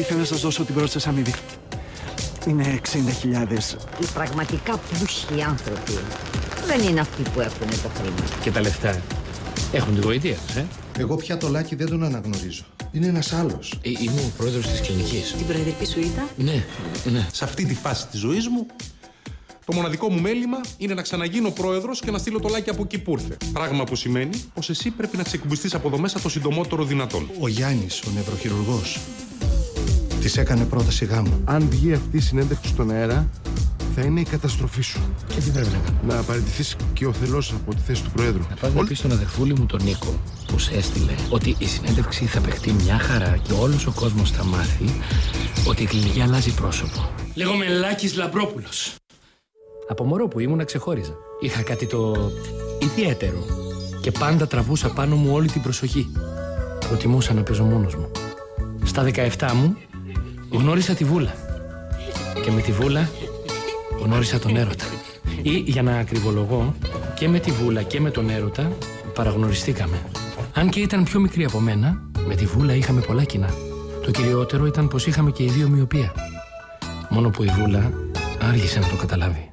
Ήθελα να σας δώσω την πρόσθεση αμοιβή. Είναι 60.000. Οι πραγματικά πλούσιοι άνθρωποι δεν είναι αυτοί που έχουν το χρήμα. Και τα λεφτά έχουν τη γοητεία τους, ε; Εγώ πια το Λάκη δεν τον αναγνωρίζω. Είναι ένας άλλος. Ε, Είμαι ο πρόεδρος της κλινικής. Την προεδρική σου ήταν; Ναι, ναι. Σε αυτή τη φάση της ζωής μου, το μοναδικό μου μέλημα είναι να ξαναγίνω πρόεδρος και να στείλω το λάκι από εκεί που ήρθε. Πράγμα που σημαίνει πως εσύ πρέπει να ξεκουμπιστείς από εδώ μέσα το συντομότερο δυνατόν. Ο Γιάννης, ο νευροχειρουργός, της έκανε πρόταση γάμου. Αν βγει αυτή η συνέντευξη στον αέρα, θα είναι η καταστροφή σου. Και τι πρέπει να κάνω; Να παραιτηθείς και ο θελός από τη θέση του Προέδρου. Να πας να πεις στον αδερφούλη μου τον Νίκο που σε έστειλε ότι η συνέντευξη θα παιχτεί μια χαρά και όλος ο κόσμος θα μάθει ότι η κλινική αλλάζει πρόσωπο. Λέγομαι Λάκης Λαμπρόπουλος. Από μωρό που ήμουν ξεχώριζα. Είχα κάτι το ιδιαίτερο και πάντα τραβούσα πάνω μου όλη την προσοχή. Προτιμούσα να παίζω μόνος μου. Στα 17 μου γνώρισα τη Βούλα. Και με τη Βούλα γνώρισα τον έρωτα. Ή για να ακριβολογώ, και με τη Βούλα και με τον έρωτα παραγνωριστήκαμε. Αν και ήταν πιο μικρή από μένα, με τη Βούλα είχαμε πολλά κοινά. Το κυριότερο ήταν πως είχαμε και οι δύο μοιοπία. Μόνο που η Βούλα άργησε να το καταλάβει.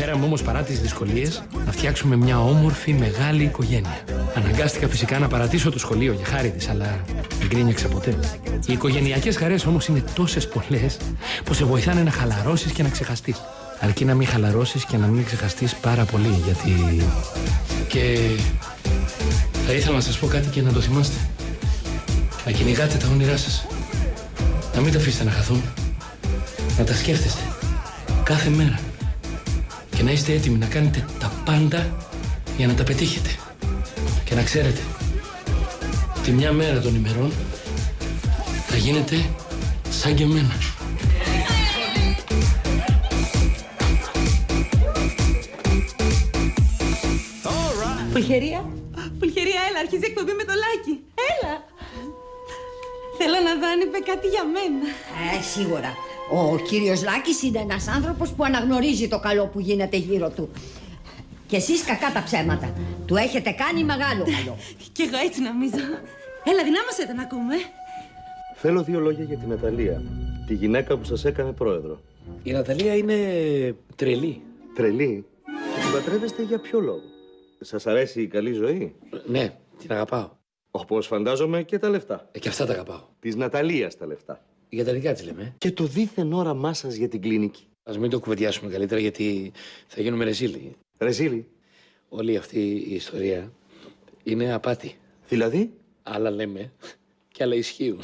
Καταφέραμε όμως παρά τις δυσκολίες να φτιάξουμε μια όμορφη μεγάλη οικογένεια. Αναγκάστηκα φυσικά να παρατήσω το σχολείο για χάρη της, αλλά δεν γκρίνιαξα ποτέ. Οι οικογενειακές χαρές όμως είναι τόσες πολλές που σε βοηθάνε να χαλαρώσεις και να ξεχαστείς. Αρκεί να μην χαλαρώσεις και να μην ξεχαστείς πάρα πολύ, γιατί... Και θα ήθελα να σας πω κάτι και να το θυμάστε. Να κυνηγάτε τα όνειρά σας. Να μην τα αφήσετε να χαθούν. Να τα σκέφτεστε. Κάθε μέρα. Και να είστε έτοιμοι να κάνετε τα πάντα για να τα πετύχετε. Και να ξέρετε, τη μια μέρα των ημερών θα γίνετε σαν και εμένα. Πουλχερία. Πουλχερία, έλα, αρχίζει η εκπομπή με το λάκι. Έλα. Θέλω να δω αν είπε κάτι για μένα. Ε, σίγουρα. Ο κύριος Λάκης είναι ένας άνθρωπος που αναγνωρίζει το καλό που γίνεται γύρω του. Και εσείς κακά τα ψέματα. Του έχετε κάνει μεγάλο καλό. Κι εγώ έτσι νομίζω. Έλα, δυνάμωσέ το να ακούμε. Θέλω δύο λόγια για τη Ναταλία, τη γυναίκα που σας έκανε πρόεδρο. Η Ναταλία είναι τρελή. Τρελή; Και την παντρεύεστε για ποιο λόγο; Σας αρέσει η καλή ζωή; Ναι, την αγαπάω. Όπως φαντάζομαι και τα λεφτά. Ε, και αυτά τα αγαπάω. Της Ναταλίας τα λεφτά. Για τα δικά της λέμε. ε. Και το δίθεν όραμά σας για την κλινική. Ας μην το κουβεντιάσουμε καλύτερα γιατί θα γίνουμε ρεζίλοι. Ρεζίλη. Όλη αυτή η ιστορία είναι απάτη. Δηλαδή; Άλλα λέμε και άλλα ισχύουν.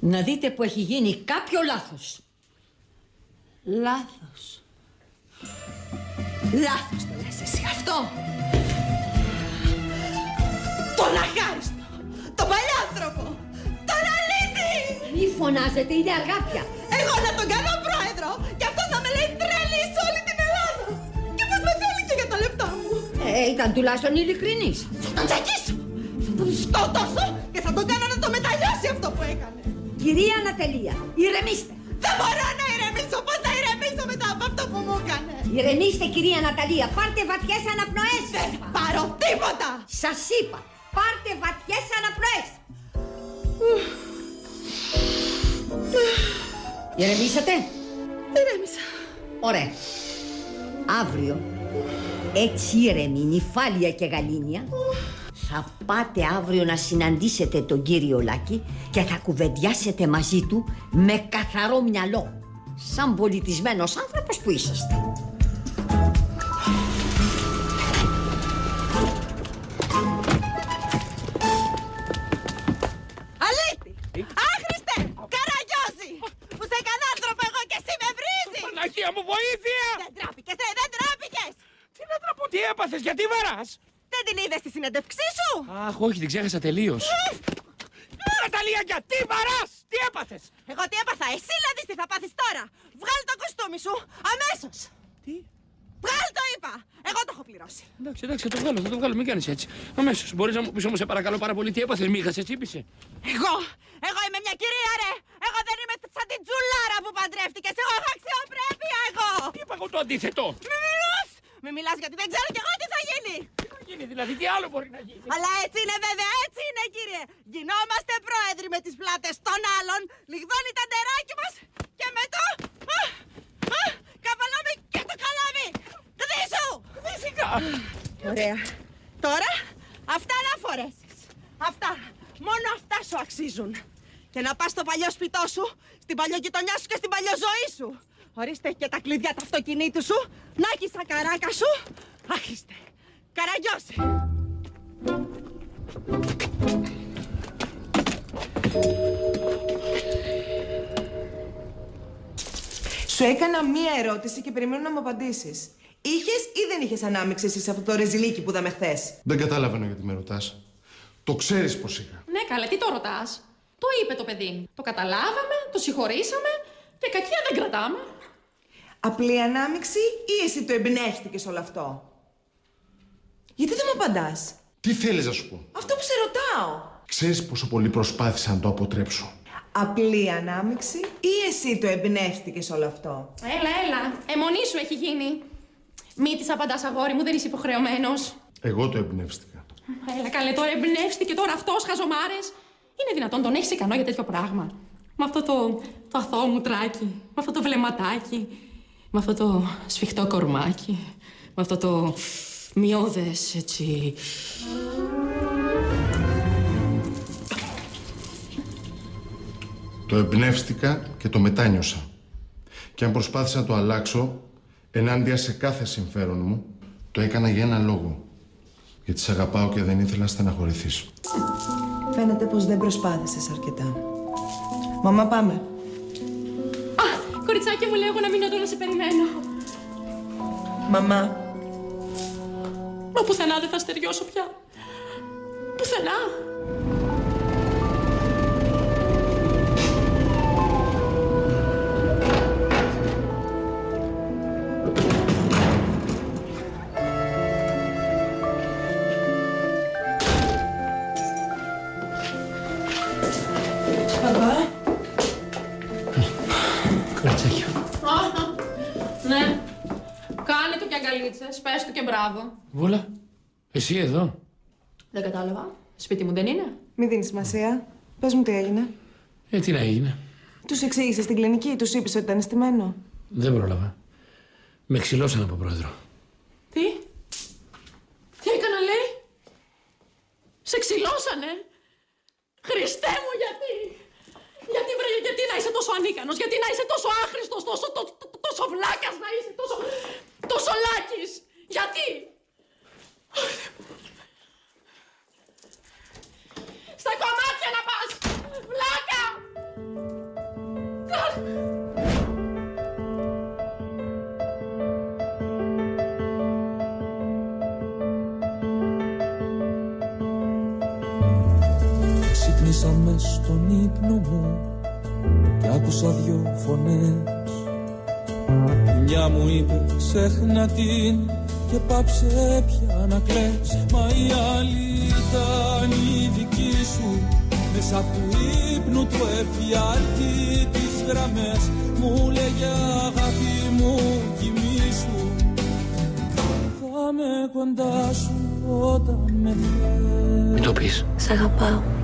Να δείτε που έχει γίνει κάποιο λάθος. Λάθος. Λάθος το λες εσύ αυτό. Τον αχάριστο. Τον παλιάνθρωπο. Τον αλήτη. Μη φωνάζετε, είναι αργά πια. Εγώ να τον κάνω πρόεδρο. Και αυτό θα με λέει τρέλη σε όλη την Ελλάδα. Και πως με θέλει και για τα λεφτά μου. Ε, ήταν τουλάχιστον ειλικρινής. Θα τον τσακίσω. Θα τον σκότωσω και θα τον κάνω να το μεταλλιώσει αυτό που έκανε. Κυρία Ανατελία, ηρεμήστε. Δεν μπορώ να ηρεμήσω. Πώς θα ηρεμήσω μετά από αυτό που μου έκανε. Ηρεμήστε κυρία Ναταλία, πάρτε βαθιές αναπνοές. Δεν θα πάρω τίποτα. Σας είπα, πάρτε βαθιές αναπνοές. Ηρεμήσατε; Ηρέμησα. Ωραία. Αύριο, έτσι ήρεμη, νυφάλια και γαλήνια, θα πάτε αύριο να συναντήσετε τον κύριο Λάκη και θα κουβεντιάσετε μαζί του με καθαρό μυαλό. Σαν πολιτισμένος άνθρωπος που είσαστε. Παναγία μου, βοήθεια! Δεν τράπηκες, ρε, δεν τράπηκες! Τι να τραπώ, τι έπαθες, γιατί βαράς! Δεν την είδες στη συνέντευξή σου! Αχ, όχι, την ξέχασα τελείως. Ναταλία, γιατί βαράς! Τι έπαθες! Εγώ τι έπαθα, εσύ να δεις τι θα πάθεις τώρα! Βγάλ το κοστούμι σου, αμέσως! Τι; Βγάλ το είπα! Εγώ το έχω πληρώσει! Εντάξει, εντάξει, θα το βγάλω, θα το βγάλω, μην κάνεις έτσι. Αμέσως, μπορείς να μου πεις όμως, σε παρακαλώ πάρα πολύ, τι έπαθες, μήχα, σε τσίπησε. Εγώ! Εγώ είμαι μια κυρία, ρε! Εγώ δεν είμαι σαν την τζουλάρα που παντρεύτηκες! Εγώ έχω αξιοπρέπεια, εγώ! Τι είπα εγώ το αντίθετο; Μη μιλάς! Μη μιλάς γιατί δεν ξέρω κι εγώ τι θα γίνει δηλαδή, τι άλλο μπορεί να γίνει; Αλλά έτσι είναι βέβαια, έτσι είναι κύριε. Γινόμαστε πρόεδροι με τις πλάτες των άλλων, λιγδώνει τα ντεράκι μας και μετά... Α, α, καβαλάμε και το καλάμι. Δίσου! Φυσικά. Ωραία. Τώρα, αυτά να φορέσεις. Αυτά. Μόνο αυτά σου αξίζουν. Και να πας στο παλιό σπιτό σου, στην παλιογειτονιά σου και στην παλιό ζωή σου. Ορίστε και τα κλειδιά του αυτοκινήτου σου. Να έχεις τα καράκα σου. Άχιστε. Καραγιώσε. Σου έκανα μία ερώτηση και περιμένω να μου απαντήσεις. Είχες ή δεν είχες ανάμειξη εσύ σε αυτό το ρεζιλίκι που είδαμε χθες; Δεν καταλαβαίνω γιατί με ρωτάς. Το ξέρεις πως είχα. Ναι, καλά, τι το ρωτάς; Το είπε το παιδί. Το καταλάβαμε, το συγχωρήσαμε και κακία δεν κρατάμε. Απλή ανάμειξη ή εσύ το εμπνεύστηκες όλο αυτό; Γιατί δεν μου απαντάς; Τι θέλεις να σου πω; Αυτό που σε ρωτάω. Ξέρεις πόσο πολύ προσπάθησα να το αποτρέψω; Απλή ανάμειξη ή εσύ το εμπνεύστηκες όλο αυτό; Έλα, έλα. Εμονή σου έχει γίνει. Μη της απαντάς, αγόρι μου, δεν είσαι υποχρεωμένος. Εγώ το εμπνεύστηκα. Έλα, καλέ, τώρα εμπνεύστηκε τώρα αυτός, χαζομάρες. Είναι δυνατόν τον έχεις ικανό για τέτοιο πράγμα. Με αυτό το, το αθώο μου τράκι, με αυτό το βλεμματάκι, με αυτό το σφιχτό κορμάκι, με αυτό το μειώδες έτσι. Το εμπνεύστηκα και το μετάνιωσα. Και αν προσπάθησα να το αλλάξω, ενάντια σε κάθε συμφέρον μου, το έκανα για ένα λόγο. Γιατί σε αγαπάω και δεν ήθελα να στεναχωρηθείς. Φαίνεται πως δεν προσπάθησες αρκετά. Μαμά, πάμε. Α, κοριτσάκι μου λέγω να μείνω εδώ να σε περιμένω. Μαμά, Μα πουθενά δεν θα στεριώσω πια. Πουθενά. Κάνε του και αγκαλίτσες, πες του και μπράβο. Βούλα, εσύ εδώ. Δεν κατάλαβα. Σπίτι μου δεν είναι; Μη δίνεις σημασία. Πες μου τι έγινε. Ε, τι να έγινε. Τους εξήγησες στην κλινική, τους είπες ότι ήταν στημένο. Δεν πρόλαβα. Με ξυλώσαν από πρόεδρο. Τι; Τι έκανα, λέει; Σε ξυλώσανε. Χριστέ μου, γιατί; Γιατί, βρε, γιατί να είσαι τόσο ανίκανος, γιατί να είσαι τόσο άχρηστος, τόσο, τό, τό- τόσο βλάκας να είσαι, τόσο, τόσο λάκης. Γιατί; Στα κομμάτια να πας! Βλάκα! Ξύπνησα μες στον ύπνο μου και άκουσα δυο φωνές. Μια μου είπε ξέχνα την και πάψε πια να κλαις Μα η άλλη ήταν η δική σου. Μέσα από του ύπνου του εφιάλτη τις γραμμές. Μου λέγε αγάπη μου κοιμήσου Θα με κοντά σου όταν με θες Μην το πεις. Σ' αγαπάω.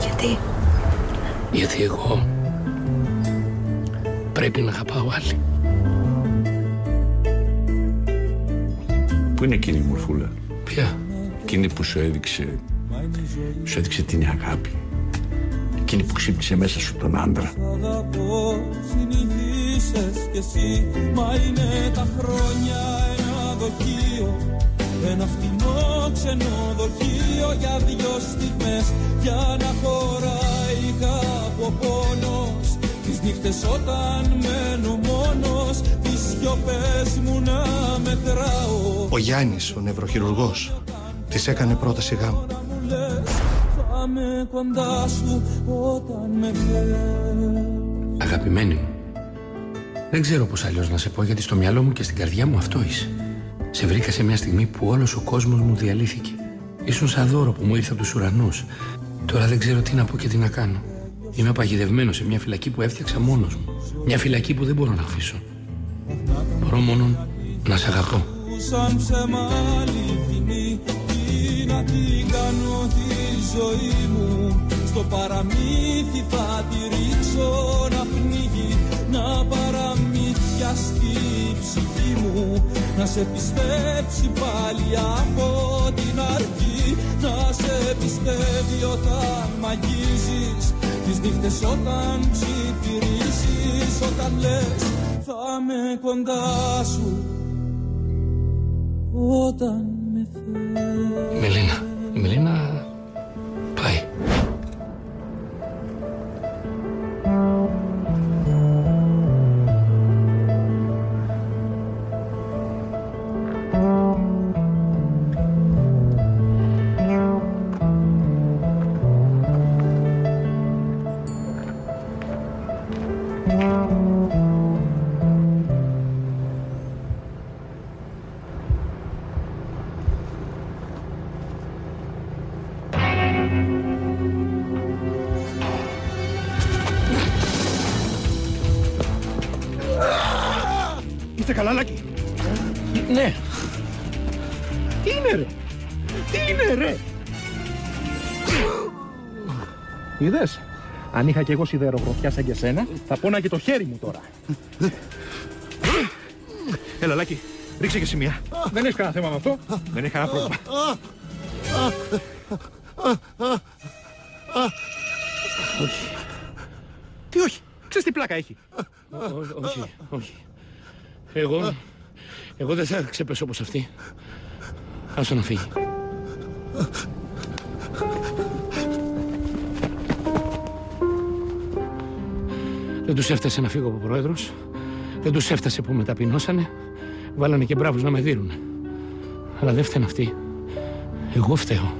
Γιατί; Γιατί εγώ πρέπει να αγαπάω άλλη. Πού είναι εκείνη η μορφούλα, Ποια; εκείνη που σου έδειξε, σου έδειξε την αγάπη. Εκείνη που ξύπνησε μέσα σου τον άντρα. αγαπώ συνηθίσες κι εσύ Μα είναι τα χρόνια ένα δοχείο Ένα φτηνό ξενοδοχείο για δυο στιγμές Για να χωράει κάπου ο πόνος Τις νύχτες όταν μένω μόνος Τις σιωπές μου να μετράω Ο Γιάννης, ο νευροχειρουργός, της έκανε πρόταση γάμου. Μου λες θα είμαι κοντά σου όταν με θες Αγαπημένη μου. Δεν ξέρω πώς αλλιώς να σε πω γιατί στο μυαλό μου και στην καρδιά μου αυτό είσαι. Σε βρήκα σε μια στιγμή που όλος ο κόσμος μου διαλύθηκε. Ήσουν σαν δώρο που μου ήρθε από τους ουρανούς. Τώρα δεν ξέρω τι να πω και τι να κάνω. Είμαι παγιδευμένος σε μια φυλακή που έφτιαξα μόνος μου. Μια φυλακή που δεν μπορώ να αφήσω. Μπορώ μόνο να σε αγαπώ. σαν ψέμα αληθινή την κάνω τη ζωή μου Στο παραμύθι θα τη ρίξω να πνίγει Να παραμυθιαστεί η ψυχή μου. Να σε πιστέψει πάλι από την αρχή. Να σε πιστεύει όταν μαγίζεις. Τις νύχτες όταν ψιθυρίζεις Όταν λες θα με κοντά σου Όταν με θες. Η Μελίνα. Η Μελίνα Αν είχα κι εγώ σιδερογροθιά σαν και σένα, θα πόναγε το χέρι μου τώρα. Έλα, Λάκη. Ρίξε και σημεία. Δεν έχεις κανένα θέμα με αυτό. Δεν έχει κανένα πρόβλημα. Όχι. Τι όχι; Ξέρεις τι πλάκα έχει; Ό- όχι, όχι. Εγώ, εγώ δεν θα ξεπέσω όπως αυτή. Άστο να φύγει. Δεν τους έφτασε να φύγω από πρόεδρος. Δεν τους έφτασε που με ταπεινώσανε. Βάλανε και μπράβους να με δίνουνε. Αλλά δεν φταίνε αυτοί. Εγώ φταίω.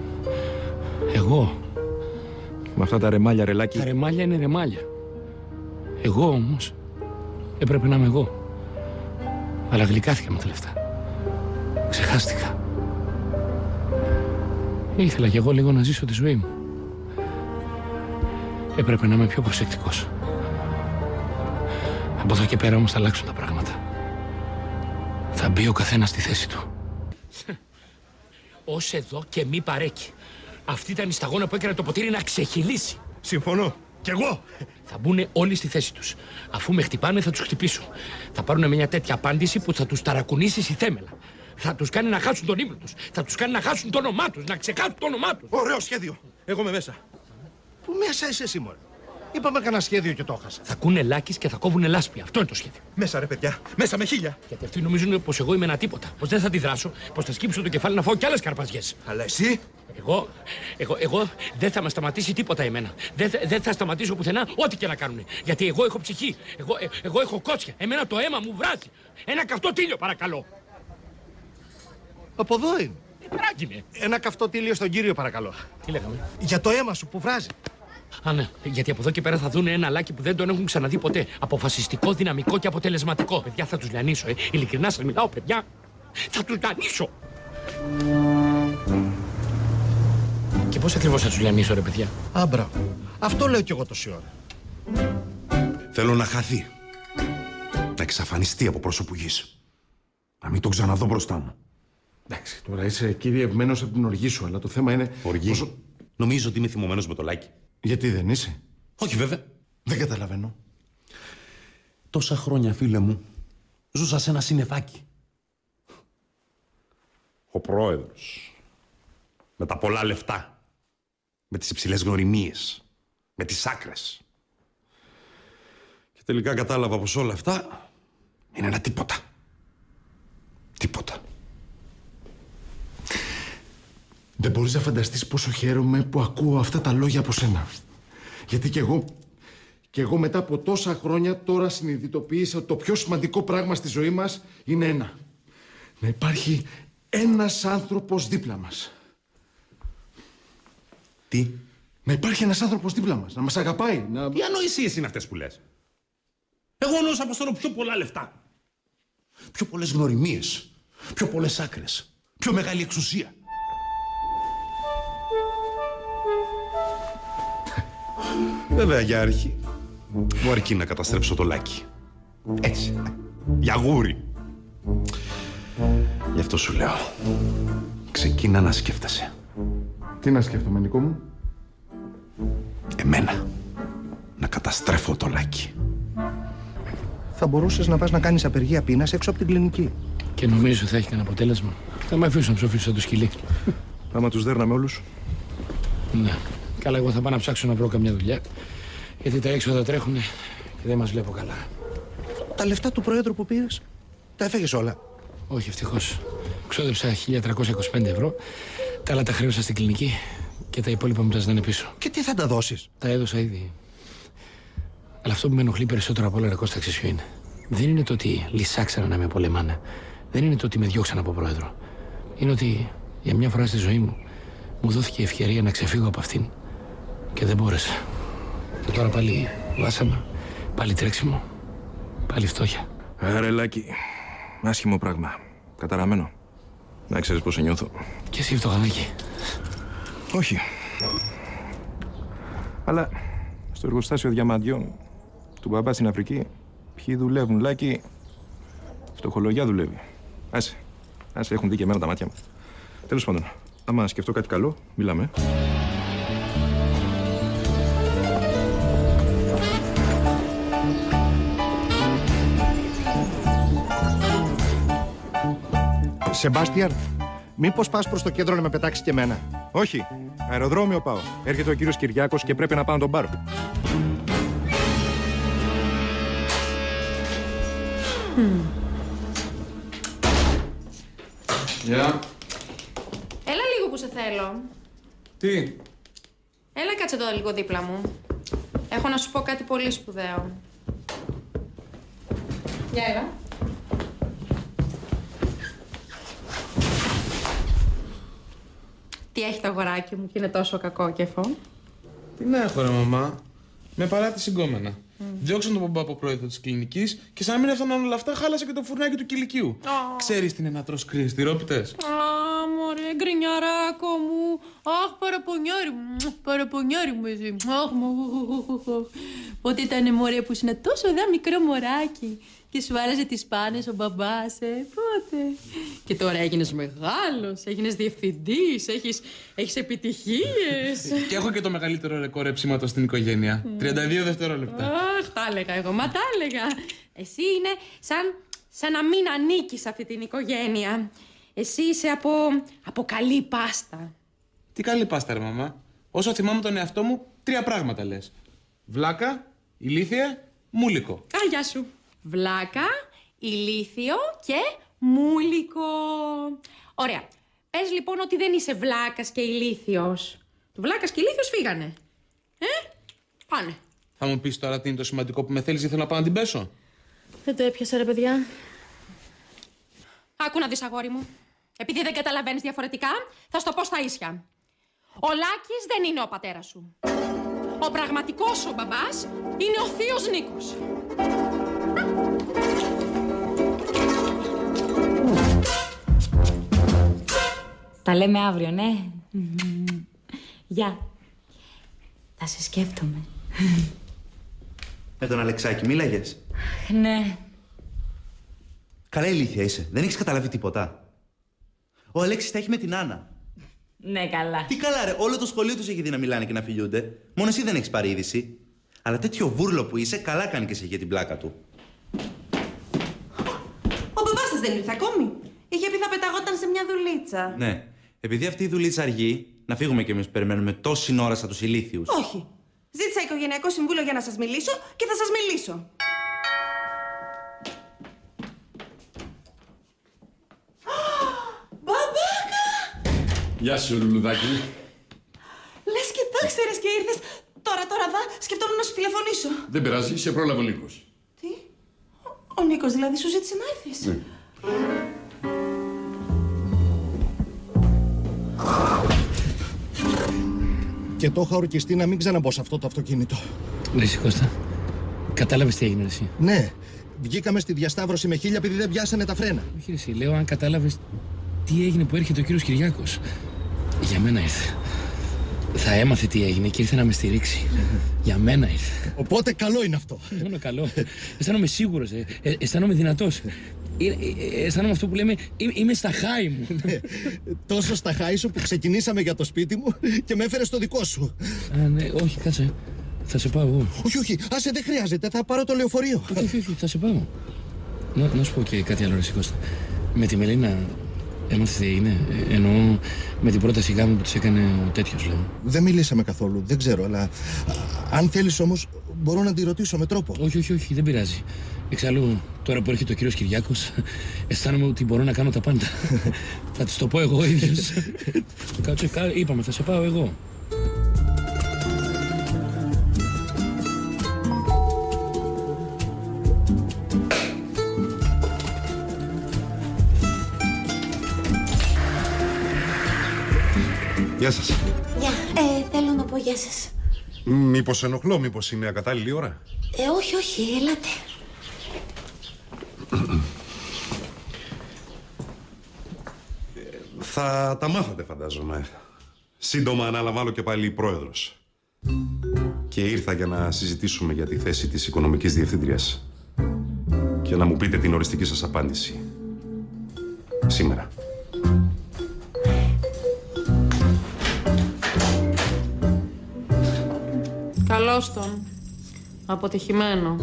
Εγώ. Με αυτά τα ρεμάλια, ρελάκι. Τα ρεμάλια είναι ρεμάλια. Εγώ όμως έπρεπε να είμαι εγώ. Αλλά γλυκάθηκα με τα λεφτά. Ξεχάστηκα. Ήθελα κι εγώ λίγο να ζήσω τη ζωή μου. Έπρεπε να είμαι πιο προσεκτικός. Από εδώ και πέρα όμως θα αλλάξουν τα πράγματα. Θα μπει ο καθένας στη θέση του. Ως εδώ και μη παρέκει. Αυτή ήταν η σταγόνα που έκανε το ποτήρι να ξεχυλήσει. Συμφωνώ. Κι εγώ. Θα μπουν όλοι στη θέση τους. Αφού με χτυπάνε, θα τους χτυπήσω. Θα πάρουν μια τέτοια απάντηση που θα τους ταρακουνήσει στη θέμελα. Θα τους κάνει να χάσουν τον ύπνο τους. Θα τους κάνει να χάσουν το όνομά τους. Να ξεχάσουν το όνομά τους. Ωραίο σχέδιο. Εγώ είμαι μέσα. Πού μέσα είσαι εσύ, μωρέ. Είπαμε κανένα σχέδιο και το έχασα. Θα ακούνε λάκι και θα κόβουν λάσπη. Αυτό είναι το σχέδιο. Μέσα, ρε παιδιά. Μέσα με χίλια. Γιατί αυτοί νομίζουν πως εγώ είμαι ένα τίποτα. Πως δεν θα αντιδράσω. Πως θα σκύψω το κεφάλι να φάω κι άλλες καρπαζιές. Αλλά εσύ; Εγώ, εγώ, εγώ δεν θα με σταματήσει τίποτα εμένα. Δεν, θα- δεν θα σταματήσω πουθενά ό,τι και να κάνουν. Γιατί εγώ έχω ψυχή. Εγώ, ε, εγώ έχω κότσια. Εμένα το αίμα μου βράζει. Ένα καυτό τίλιο, παρακαλώ. Από εδώ είναι. Τι πράγει είναι. Ένα καυτό τίλιο στον κύριο, παρακαλώ. Τι λέγαμε; Για το αίμα σου που βράζει. Α, ναι. Γιατί από εδώ και πέρα θα δουν ένα λάκι που δεν τον έχουν ξαναδεί ποτέ. Αποφασιστικό, δυναμικό και αποτελεσματικό. Παιδιά, θα τους λιανίσω, ε. Ειλικρινά σας μιλάω, παιδιά. Θα τους λιανίσω. Και πώς ακριβώς θα τους λιανίσω, ρε παιδιά; Άμπρα. Αυτό λέω κι εγώ τόση ώρα. Θέλω να χαθεί. Να εξαφανιστεί από πρόσωπου γης. Να μην τον ξαναδώ μπροστά μου. Εντάξει, τώρα είσαι κυριευμένο από την οργή σου, αλλά το θέμα είναι. Οργή. πόσο- Νομίζω ότι είμαι θυμωμένος με το λάκι. Γιατί δεν είσαι; Όχι, βέβαια. Δεν καταλαβαίνω. Τόσα χρόνια, φίλε μου, ζούσα σε ένα συννεφάκι. Ο πρόεδρος. Με τα πολλά λεφτά. Με τις υψηλές γνωριμίες. Με τις άκρες. Και τελικά κατάλαβα πως όλα αυτά είναι ένα τίποτα. Τίποτα. Δεν μπορείς να φανταστείς πόσο χαίρομαι που ακούω αυτά τα λόγια από σένα. Γιατί κι εγώ, κι εγώ μετά από τόσα χρόνια τώρα συνειδητοποίησα ότι το πιο σημαντικό πράγμα στη ζωή μας είναι ένα. Να υπάρχει ένας άνθρωπος δίπλα μας. Τι; Να υπάρχει ένας άνθρωπος δίπλα μας, να μας αγαπάει, να... Τι ανοησίες είναι αυτές που λες; Εγώ εννοούσα πως θέλω πιο πολλά λεφτά. Πιο πολλές γνωριμίες. Πιο πολλές άκρες. Πιο μεγάλη εξουσία. Βέβαια για αρχή μου αρκεί να καταστρέψω το λάκι. Έτσι. Για γούρι. Γι' αυτό σου λέω. Ξεκίνα να σκέφτεσαι. Τι να σκέφτομαι, Νικό μου; Εμένα. Να καταστρέφω το λάκι. Θα μπορούσες να πας να κάνεις απεργία πείνας έξω από την κλινική. Και νομίζω ότι θα έχει κανένα αποτέλεσμα. Θα με αφήσουν να ψοφήσω σαν το σκυλί. Άμα τους δέρναμε όλους. Ναι. Καλά, εγώ θα πάω να ψάξω να βρω καμιά δουλειά. Γιατί τα έξοδα τρέχουν και δεν μας βλέπω καλά. Τα λεφτά του Προέδρου που πήρες, τα έφεγες όλα. Όχι, ευτυχώς. Ξόδεψα 1325 ευρώ. Τα άλλα τα χρέωσα στην κλινική και τα υπόλοιπα μου τα ζητάνε πίσω. Και τι θα τα δώσεις; Τα έδωσα ήδη. Αλλά αυτό που με ενοχλεί περισσότερο από όλα, ρε Κώστα, ξέρεις ποιο είναι; Δεν είναι το ότι λυσάξανε να με πολεμάνε. Δεν είναι το ότι με διώξαν από πρόεδρο. Είναι ότι για μια φορά στη ζωή μου μου δόθηκε η ευκαιρία να ξεφύγω από αυτήν και δεν μπόρεσα. Και τώρα πάλι βάσανα, πάλι τρέξιμο, πάλι φτώχεια. Άρα, Λάκη, άσχημο πράγμα. Καταραμένο. Να ξέρεις πώς σε νιώθω. Και εσύ φτωχανάκι. Όχι. Αλλά στο εργοστάσιο διαμαντιών του μπαμπά στην Αφρική, ποιοι δουλεύουν, Λάκη, φτωχολογιά δουλεύει. Άσε, άσε, έχουν δει και εμένα τα μάτια μου. Τέλος πάντων, άμα σκεφτώ κάτι καλό, μιλάμε. Σεμπάστιαν, μήπως πας προς το κέντρο να με πετάξεις και εμένα; Όχι, αεροδρόμιο πάω. Έρχεται ο κύριος Κυριάκος και πρέπει να πάω να τον πάρω. Γεια. Έλα λίγο που σε θέλω. Τι; Έλα κάτσε εδώ λίγο δίπλα μου. Έχω να σου πω κάτι πολύ σπουδαίο. Για έλα. Τι έχει το αγοράκι μου και είναι τόσο κακό κεφό. Τι να έχω, ρε μαμά. Με παράτησε συγκόμενα. Mm. Διώξαν τον μπαμπά από πρόεδρο της κλινικής και σαν να μην έφταναν όλα αυτά, χάλασε και το φουρνάκι του κηλικίου. Oh. Ξέρεις τι είναι να τρως κρύε τυρόπιτε. Α, μωρέ, γκρινιαράκο μου. Αχ, παραπονιάρι μου. Παραπονιάρι μου εσύ. Αχ, μου. Πότε ήταν μωρέ που ήσουν τόσο δα μικρό μωράκι και σου άρεσε τις πάνες ο μπαμπάς, ε, πότε. Και τώρα έγινες μεγάλος, έγινες διευθυντής, έχεις, έχεις επιτυχίες. και έχω και το μεγαλύτερο ρεκόρ έψηματο στην οικογένεια. 32 δευτερόλεπτα. Αχ, τα έλεγα εγώ, μα τα έλεγα. Εσύ είναι σαν, σαν να μην ανήκεις σε αυτή την οικογένεια. Εσύ είσαι από, από καλή πάστα. Τι καλή πάστα, ρε μαμά. Όσο θυμάμαι τον εαυτό μου, τρία πράγματα λες. Βλάκα, ηλίθεια, μούλικο. Α, γεια σου. Βλάκα, ηλίθιο και μούλικο. Ωραία. Πες λοιπόν ότι δεν είσαι βλάκας και ηλίθιος. Το βλάκας και ηλίθιος φύγανε. Ε, πάνε. Θα μου πεις τώρα τι είναι το σημαντικό που με θέλεις ή θέλω να πάω να την πέσω; Δεν το έπιασα, ρε παιδιά. Άκου να δεις, αγόρι μου. Επειδή δεν καταλαβαίνεις διαφορετικά, θα στο πω στα ίσια. Ο Λάκης δεν είναι ο πατέρας σου. Ο πραγματικός σου μπαμπάς είναι ο θείος Νίκος. Τα λέμε αύριο, ναι; Γεια. Θα σε σκέφτομαι. Με τον Αλεξάκη μίλαγες; Ναι. Καλά ηλίθεια είσαι. Δεν έχεις καταλάβει τίποτα. Ο Αλέξης τα έχει με την Άννα. Ναι, καλά. Τι καλά, ρε. Όλο το σχολείο τους έχει δει να μιλάνε και να φιλιούνται. Μόνο εσύ δεν έχεις πάρει είδηση. Αλλά τέτοιο βούρλο που είσαι, καλά κάνει και εσύ για την πλάκα του. Ο μπαμπάς σας δεν ήρθε ακόμη. Είχε πει θα πεταγόταν σε μια δουλίτσα. Ναι. Επειδή αυτή η δουλίτσα αργεί, να φύγουμε κι εμείς περιμένουμε τόση ώρα σαν τους ηλίθιους. Όχι. Ζήτησα οικογενειακό συμβούλιο για να σας μιλήσω και θα σας μιλήσω. Γεια σου, Λουλουδάκη. Λες και τα ξέρεις και ήρθες. Τώρα, τώρα δα, σκεφτόμουν να σου τηλεφωνήσω. Δεν πειράζει, σε πρόλαβε ο Νίκος. Τι; Ο Νίκος δηλαδή σου ζήτησε να έρθεις. Ναι. Και το είχα ορκιστεί να μην ξαναμπω σε αυτό το αυτοκίνητο. Ρε εσύ Κώστα, κατάλαβες τι έγινε ρε εσύ; Ναι, βγήκαμε στη διασταύρωση με χίλια επειδή δεν πιάσανε τα φρένα. Όχι ρε εσύ, λέω αν κατάλαβες τι έγινε που έρχεται ο κύριος Κυριάκος; Για μένα ήρθε. θα έμαθε τι έγινε και ήρθε να με στηρίξει. Για μένα ήρθε. Οπότε καλό είναι αυτό. Μόνο καλό. Αισθάνομαι σίγουρος. Ε, ε, αισθάνομαι δυνατός. Ε, ε, αισθάνομαι αυτό που λέμε «Είμαι- είμαι στα χάη μου. Τόσο στα χάη σου που ξεκινήσαμε για το σπίτι μου και με έφερες στο δικό σου. Α, ναι, όχι, κάτσε. Θα σε πάω εγώ. Όχι, όχι, άσε δεν χρειάζεται, θα πάρω το λεωφορείο. Όχι, όχι, όχι, θα σε πάω. Να, να σου πω και κάτι άλλο, ρε Κώστα. Με τη Μελίνα έμαθε τι είναι. Ε, Εννοώ με την πρόταση γάμου που της έκανε ο τέτοιος, λέω. Δεν μιλήσαμε καθόλου, δεν ξέρω, αλλά α, αν θέλεις όμως, μπορώ να τη ρωτήσω με τρόπο. Όχι, όχι, όχι, δεν πειράζει. Εξάλλου, τώρα που έρχεται ο κύριος Κυριάκος, αισθάνομαι ότι μπορώ να κάνω τα πάντα. θα της το πω εγώ ίδιος. Κάτσε, κα- είπαμε, θα σε πάω εγώ. Γεια σας. Γεια, ε, θέλω να πω γεια σας. Μήπως ενοχλώ, μήπως είναι ακατάλληλη ώρα; Ε, όχι, όχι, ελάτε. Θα τα μάθατε φαντάζομαι. Σύντομα αναλαμβάνω και πάλι πρόεδρος. Και ήρθα για να συζητήσουμε για τη θέση της οικονομικής διευθύντριας. Και να μου πείτε την οριστική σας απάντηση. Σήμερα. Καλώς τον. Αποτυχημένο.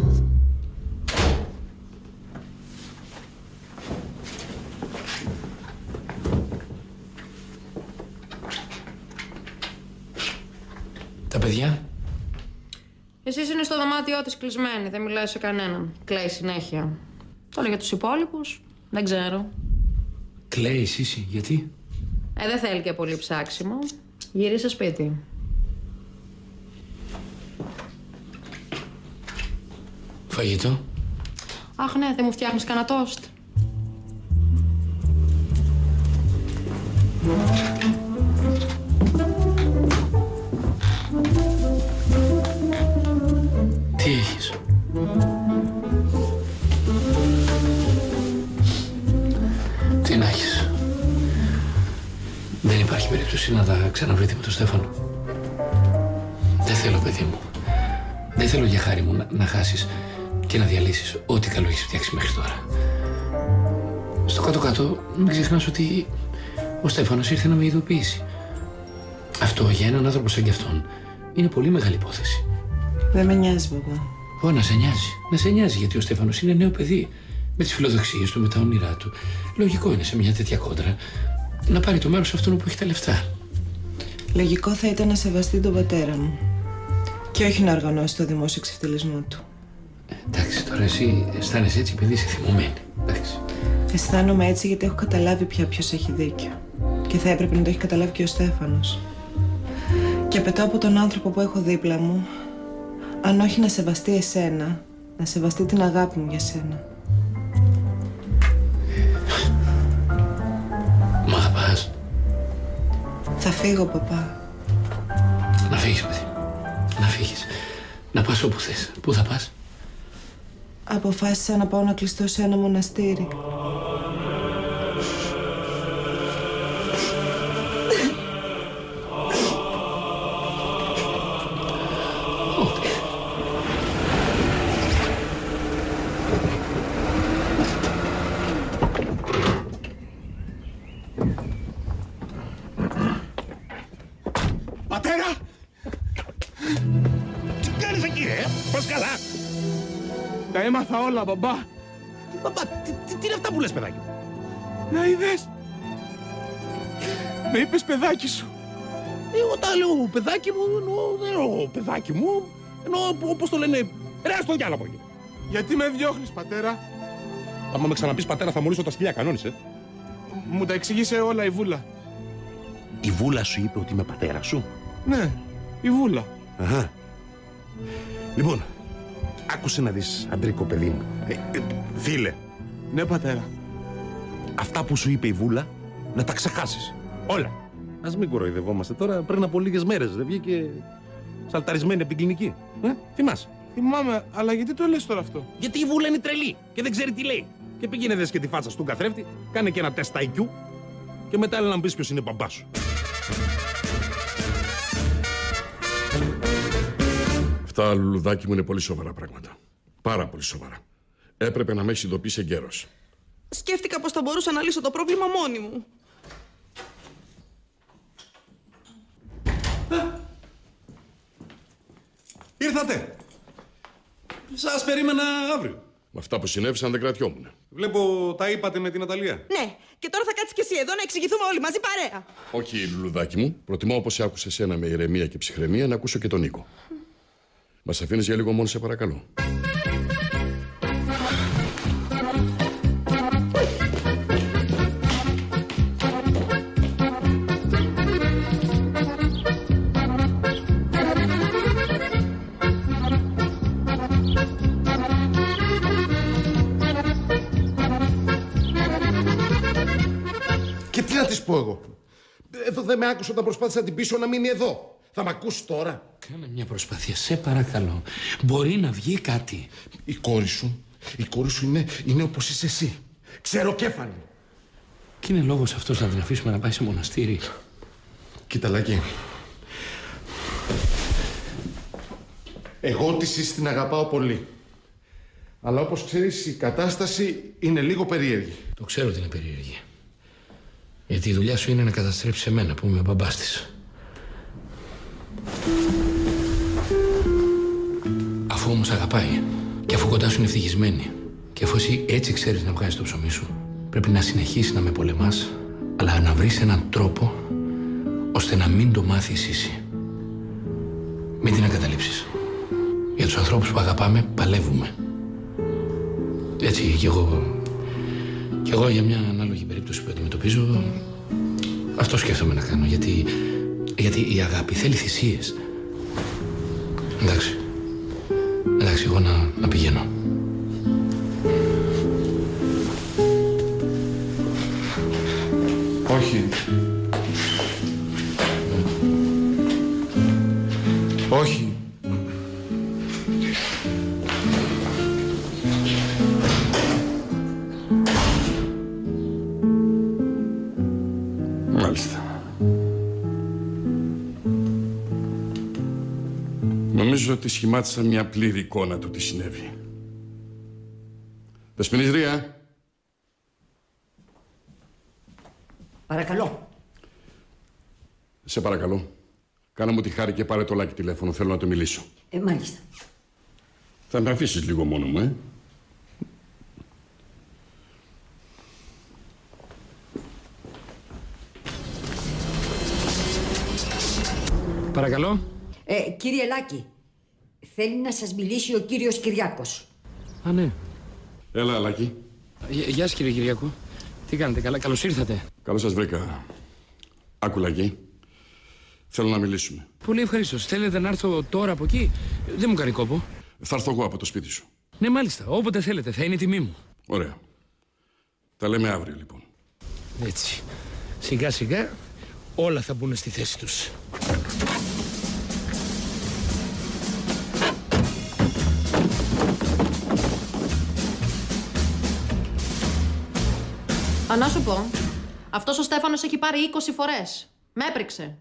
Τα παιδιά. Εσείς είναι στο δωμάτιό της κλεισμένη, δεν μιλάει σε κανέναν. Κλαίει συνέχεια. Τώρα για τους υπόλοιπους, δεν ξέρω. Κλαίει η Σύση, γιατί; Ε, δεν θέλει και πολύ ψάξιμο. Γυρίσε σπίτι. Φαγητό. Αχ, ναι, δεν μου φτιάχνεις κανένα τόστ. Τι έχεις; Τι να έχεις; Δεν υπάρχει περίπτωση να τα ξαναβρείτε με τον Στέφανο. Δεν θέλω, παιδί μου. Δεν θέλω για χάρη μου να, να χάσεις και να διαλύσεις ό,τι καλό έχεις φτιάξει μέχρι τώρα. Στο κάτω-κάτω, μην ξεχνάς ότι ο Στέφανος ήρθε να με ειδοποιήσει. Αυτό για έναν άνθρωπο σαν κι αυτόν είναι πολύ μεγάλη υπόθεση. Δεν με νοιάζει, μπαμπά. Ω, να σε νοιάζει. Να σε νοιάζει γιατί ο Στέφανος είναι νέο παιδί. Με τις φιλοδοξίες του, με τα όνειρά του. Λογικό είναι σε μια τέτοια κόντρα να πάρει το μέρος αυτόν που έχει τα λεφτά. Λογικό θα ήταν να σεβαστεί τον πατέρα μου. Και όχι να οργανώσει το δημόσιο εξευτελισμό του. Εντάξει, τώρα εσύ αισθάνεσαι έτσι επειδή είσαι θυμωμένη. Εντάξει. Αισθάνομαι έτσι γιατί έχω καταλάβει πια ποιος έχει δίκιο. Και θα έπρεπε να το έχει καταλάβει και ο Στέφανος. Και απαιτώ από τον άνθρωπο που έχω δίπλα μου, αν όχι να σεβαστεί εσένα, να σεβαστεί την αγάπη μου για σένα. Μ' αγαπάς; Θα φύγω, παπά. Να φύγεις, παιδί. μου. Να φύγεις. Να πας όπου θες. Πού θα πας; Αποφάσισα να πάω να κλειστώ σε ένα μοναστήρι. Έμαθα όλα, μπαμπά. Μπαμπά, τι, τι, τι είναι αυτά που λες, παιδάκι μου; Να είδες. Με είπες παιδάκι σου. Εγώ τα λέω παιδάκι μου, εννοώ, δεν εννοώ παιδάκι μου. Εννοώ, όπως το λένε, ρε στον διάλογο. Γιατί με διώχνεις, πατέρα; Άμα με ξαναπείς πατέρα θα μολύσω τα σκυλιά, κανόνισε. Μου τα εξήγησε όλα η Βούλα. Η Βούλα σου είπε ότι είμαι πατέρα σου; Ναι, η Βούλα. Αχα. Λοιπόν, άκουσε να δεις, αντρικό παιδί μου. Ε, ε, φίλε. Ναι, πατέρα. Αυτά που σου είπε η Βούλα, να τα ξεχάσεις. Όλα. Ας μην κοροϊδευόμαστε τώρα, πριν από λίγες μέρες δεν βγήκε σαλταρισμένη από την κλινική. Ε, θυμάσαι. Θυμάμαι, αλλά γιατί το λες τώρα αυτό; Γιατί η Βούλα είναι τρελή και δεν ξέρει τι λέει. Και πήγαινε δες και τη φάτσα στον καθρέφτη, κάνε και ένα τεστ IQ και μετά έλα να μου πεις ποιος είναι μπαμπάς σου. Αυτά, λουλουδάκι μου, είναι πολύ σοβαρά πράγματα. Πάρα πολύ σοβαρά. Έπρεπε να με έχεις ειδοποιήσει εγκαίρως. Σκέφτηκα πως θα μπορούσα να λύσω το πρόβλημα μόνη μου. Ήρθατε. Σας περίμενα αύριο. Με αυτά που συνέβησαν δεν κρατιόμουν. Βλέπω τα είπατε με την Αταλία. Ναι, και τώρα θα κάτσεις και εσύ εδώ να εξηγηθούμε όλοι μαζί παρέα. Όχι, λουλουδάκι μου. Προτιμώ όπως άκουσες εσένα με ηρεμία και ψυχραιμία να ακούσω και τον Νίκο. Μας αφήνεις για λίγο μόνο, σε παρακαλώ. Και τι να της πω εγώ. Εδώ δεν με άκουσε όταν προσπάθησα να την πείσω να μείνει εδώ. Θα μ' ακούσει τώρα. Κάνε μια προσπάθεια, σε παρακαλώ. Μπορεί να βγει κάτι. Η κόρη σου, η κόρη σου είναι, είναι όπως είσαι εσύ. Ξεροκέφαλη. Και είναι λόγος αυτός να την αφήσουμε να πάει σε μοναστήρι. Κοίτα, Λάκη. Εγώ τη Σύση την αγαπάω πολύ. Αλλά όπως ξέρεις η κατάσταση είναι λίγο περίεργη. Το ξέρω ότι είναι περίεργη. Γιατί η δουλειά σου είναι να καταστρέψει εμένα που είμαι ο μπαμπάς της. Όμως αγαπάει και αφού κοντά σου είναι ευτυχισμένη και αφού εσύ έτσι ξέρεις να βγάζεις το ψωμί σου πρέπει να συνεχίσεις να με πολεμάς αλλά να βρεις έναν τρόπο ώστε να μην το μάθεις η Σύση. Μην την εγκαταλείψεις. Για τους ανθρώπους που αγαπάμε παλεύουμε. Έτσι κι εγώ κι εγώ για μια ανάλογη περίπτωση που αντιμετωπίζω αυτό σκέφτομαι να κάνω γιατί, γιατί η αγάπη θέλει θυσίες. Εντάξει. Εντάξει, εγώ να, να σχημάτισα μια πλήρη εικόνα του τι συνέβη. Δεσποινής Ρία, Παρακαλώ. σε παρακαλώ. Κάνε μου τη χάρη και πάρε το λάκι τηλέφωνο. Θέλω να το μιλήσω. Ε, μάλιστα. Θα με αφήσεις λίγο μόνο μου, ε. Παρακαλώ. Ε, κύριε Λάκη, θέλει να σας μιλήσει ο κύριος Κυριάκος. Α, ναι. Έλα, Λάκη. Γεια γεια σας κύριε Κυριακό. Τι κάνετε, καλά, καλώς ήρθατε. Καλώς σας βρήκα. Άκου, Λάκη. Θέλω να μιλήσουμε. Πολύ ευχαριστώ. Θέλετε να έρθω τώρα από εκεί; Δεν μου κάνει κόπο. Θα έρθω εγώ από το σπίτι σου. Ναι, μάλιστα. Όποτε θέλετε. Θα είναι η τιμή μου. Ωραία. Τα λέμε αύριο, λοιπόν. Έτσι. Σιγά σιγά όλα θα μπουν στη θέση τους. Α, να σου πω. Αυτός ο Στέφανος έχει πάρει 20 φορές. Με έπρεξε.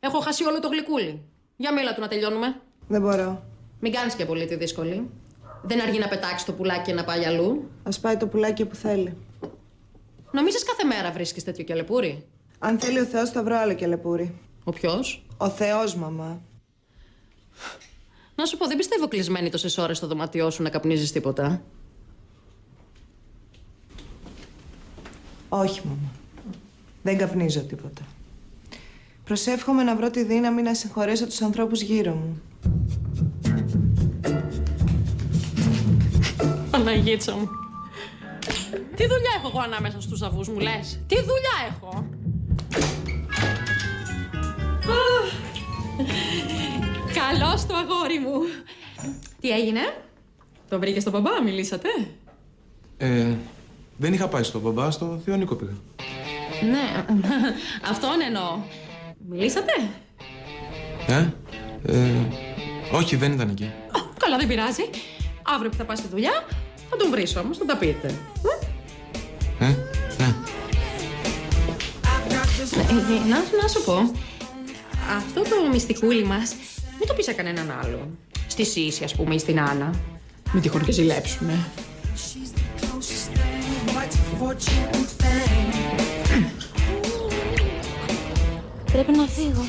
Έχω χάσει όλο το γλυκούλι. Για μίλα του να τελειώνουμε. Δεν μπορώ. Μην κάνεις και πολύ τη δύσκολη. Δεν αργεί να πετάξεις το πουλάκι και να πάει αλλού. Α πάει το πουλάκι που θέλει. Νομίζεις κάθε μέρα βρίσκεις τέτοιο κελεπούρι; Αν θέλει ο Θεός, θα βρω άλλο κελεπούρι. Ο ποιος; Ο Θεός, μαμά. Να σου πω, δεν πιστεύω κλεισμένη τόσες ώρες στο δωμάτιό σου να καπνίζεις τίποτα. Όχι, μαμά. Δεν καπνίζω τίποτα. Προσεύχομαι να βρω τη δύναμη να συγχωρέσω τους ανθρώπους γύρω μου. Παναγίτσα μου. Τι δουλειά έχω εγώ ανάμεσα στους αβούς μου, λες; Τι δουλειά έχω; Καλώς το αγόρι μου. Τι έγινε, το βρήκες στο μπαμπά, μιλήσατε; Ε, δεν είχα πάει στον μπαμπά, στο Θεό Νίκο πήγα. Ναι, αυτόν εννοώ. Μιλήσατε; Ε, ε, όχι, δεν ήταν εκεί. Καλά, δεν πειράζει. Αύριο που θα πας στη δουλειά, θα τον βρεις όμως, θα τα πείτε. Ε, ναι. Ε, ε, να, να σου πω, αυτό το μυστικούλι μας, μην το πεις σε κανέναν άλλο. Στη Σύση, ας πούμε, ή στην Άννα. Μην τυχόν και ζηλέψουνε. Πρέπει να φύγω.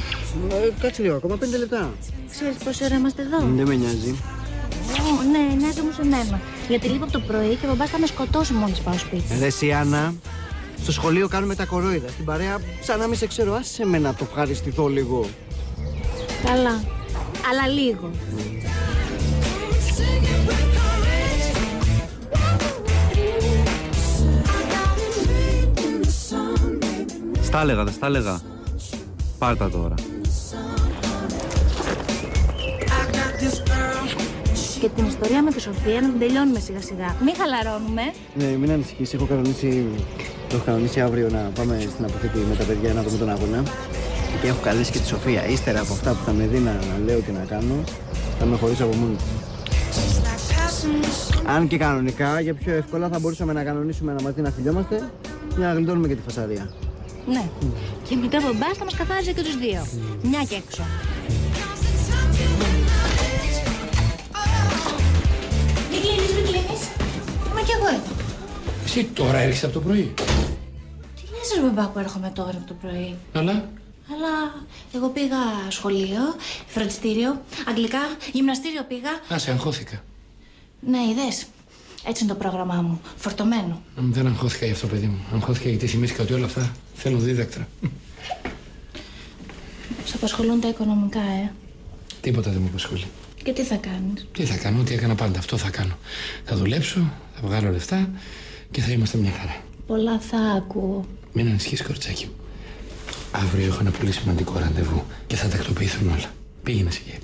Ε, κάτσε λίγο, ακόμα πέντε λεπτά. Ξέρεις πόση ώρα είμαστε εδώ; Δεν με νοιάζει. Ω, ναι, νοιάζει όμως εμένα. Γιατί λείπω από το πρωί και ο μπαμπάς θα με σκοτώσει μόλις πάω σπίτι. Ε, Ρε εσύ, Άννα, στο σχολείο κάνουμε τα κορόιδα. Στην παρέα, σαν να μην σε ξέρω, άσε με να το ευχαριστηθώ λίγο. Καλά. Αλλά λίγο. Στα έλεγα, δεν στα έλεγα. Πάρτα τώρα. Και την ιστορία με τη Σοφία να την τελειώνουμε σιγά σιγά. Μην χαλαρώνουμε. Ναι, μην ανησυχείς, έχω κανονίσει, το έχω κανονίσει αύριο να πάμε στην αποθήκη με τα παιδιά να δούμε τον αγώνα. Και έχω καλέσει και τη Σοφία. Ύστερα από αυτά που θα με δει να, να λέω και να κάνω, θα με χωρίσει από μόνη της. Αν και κανονικά, για πιο εύκολα θα μπορούσαμε να κανονίσουμε ένα μαζί να φιλιόμαστε για να γλιτώνουμε και τη φασαρία. Ναι. Και μετά ο μπαμπάς θα μας καθάριζε και τους δύο. Μια και έξω. Μην κλείνεις, μην κλείνεις. Μα κι εγώ εδώ. Εσύ τώρα έρχεσαι από το πρωί. Τι λες ρε μπαμπά που έρχομαι τώρα από το πρωί; Αλλά; Αλλά εγώ πήγα σχολείο, φροντιστήριο, αγγλικά, γυμναστήριο πήγα. Α, σε αγχώθηκα. Ναι, είδες. Έτσι είναι το πρόγραμμά μου. Φορτωμένο. Μ, Δεν αγχώθηκα γι' αυτό, παιδί μου. Αγχώθηκα γιατί θυμήθηκα ότι όλα αυτά θέλουν δίδακτρα. Σε απασχολούν τα οικονομικά, ε. Τίποτα δεν με απασχολεί. Και τι θα κάνεις; Τι θα κάνω, ό,τι έκανα πάντα. Αυτό θα κάνω. Θα δουλέψω, θα βγάλω λεφτά και θα είμαστε μια χαρά. Πολλά θα ακούω. Μην ανησυχείς, κορτσάκι μου. Αύριο έχω ένα πολύ σημαντικό ραντεβού και θα τακτοποιηθούν όλα. Πήγαινε σε για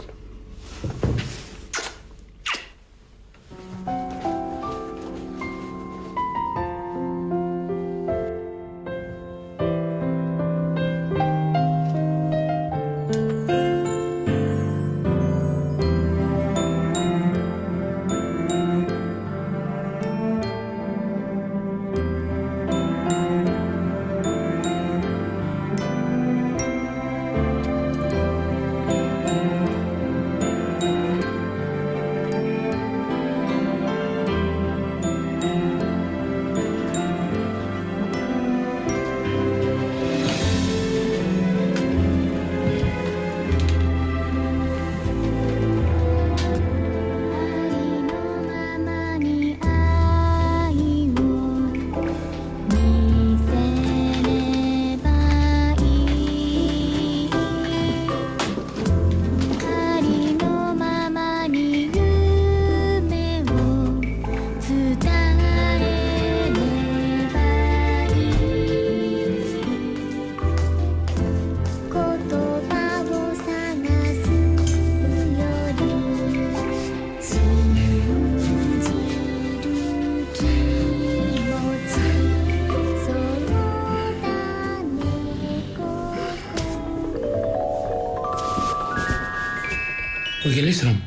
Ο γελίστρα μου.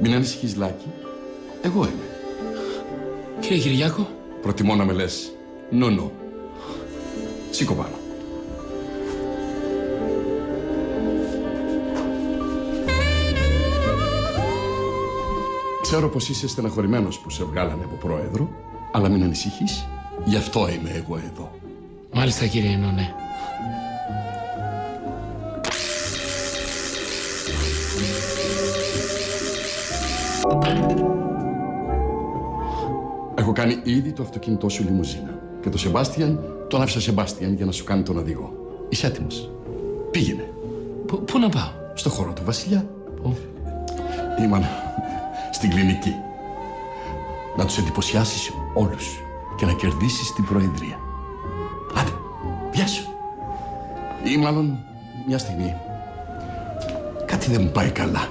Μην ανησυχείς, Λάκη. Εγώ είμαι. Κύριε Κυριάκο. Προτιμώ να με λες νονό. Σήκω πάνω. Ξέρω πως είσαι στεναχωρημένος που σε βγάλανε από πρόεδρο, αλλά μην ανησυχείς. Γι' αυτό είμαι εγώ εδώ. Μάλιστα, κύριε Ενώ, ναι. Έχω κάνει ήδη το αυτοκίνητό σου λιμουζίνα. Και το Σεμπάστιαν τον άφησα Σεμπάστιαν για να σου κάνει τον οδηγό. Είσαι έτοιμος. Πήγαινε. Πού να πάω; Στο χώρο του Βασιλιά. Ήμαν στην κλινική. Να τους εντυπωσιάσεις όλους και να κερδίσεις την Προεδρία. Άντε, γεια σου. Ή μάλλον μια στιγμή. Κάτι δεν μου πάει καλά.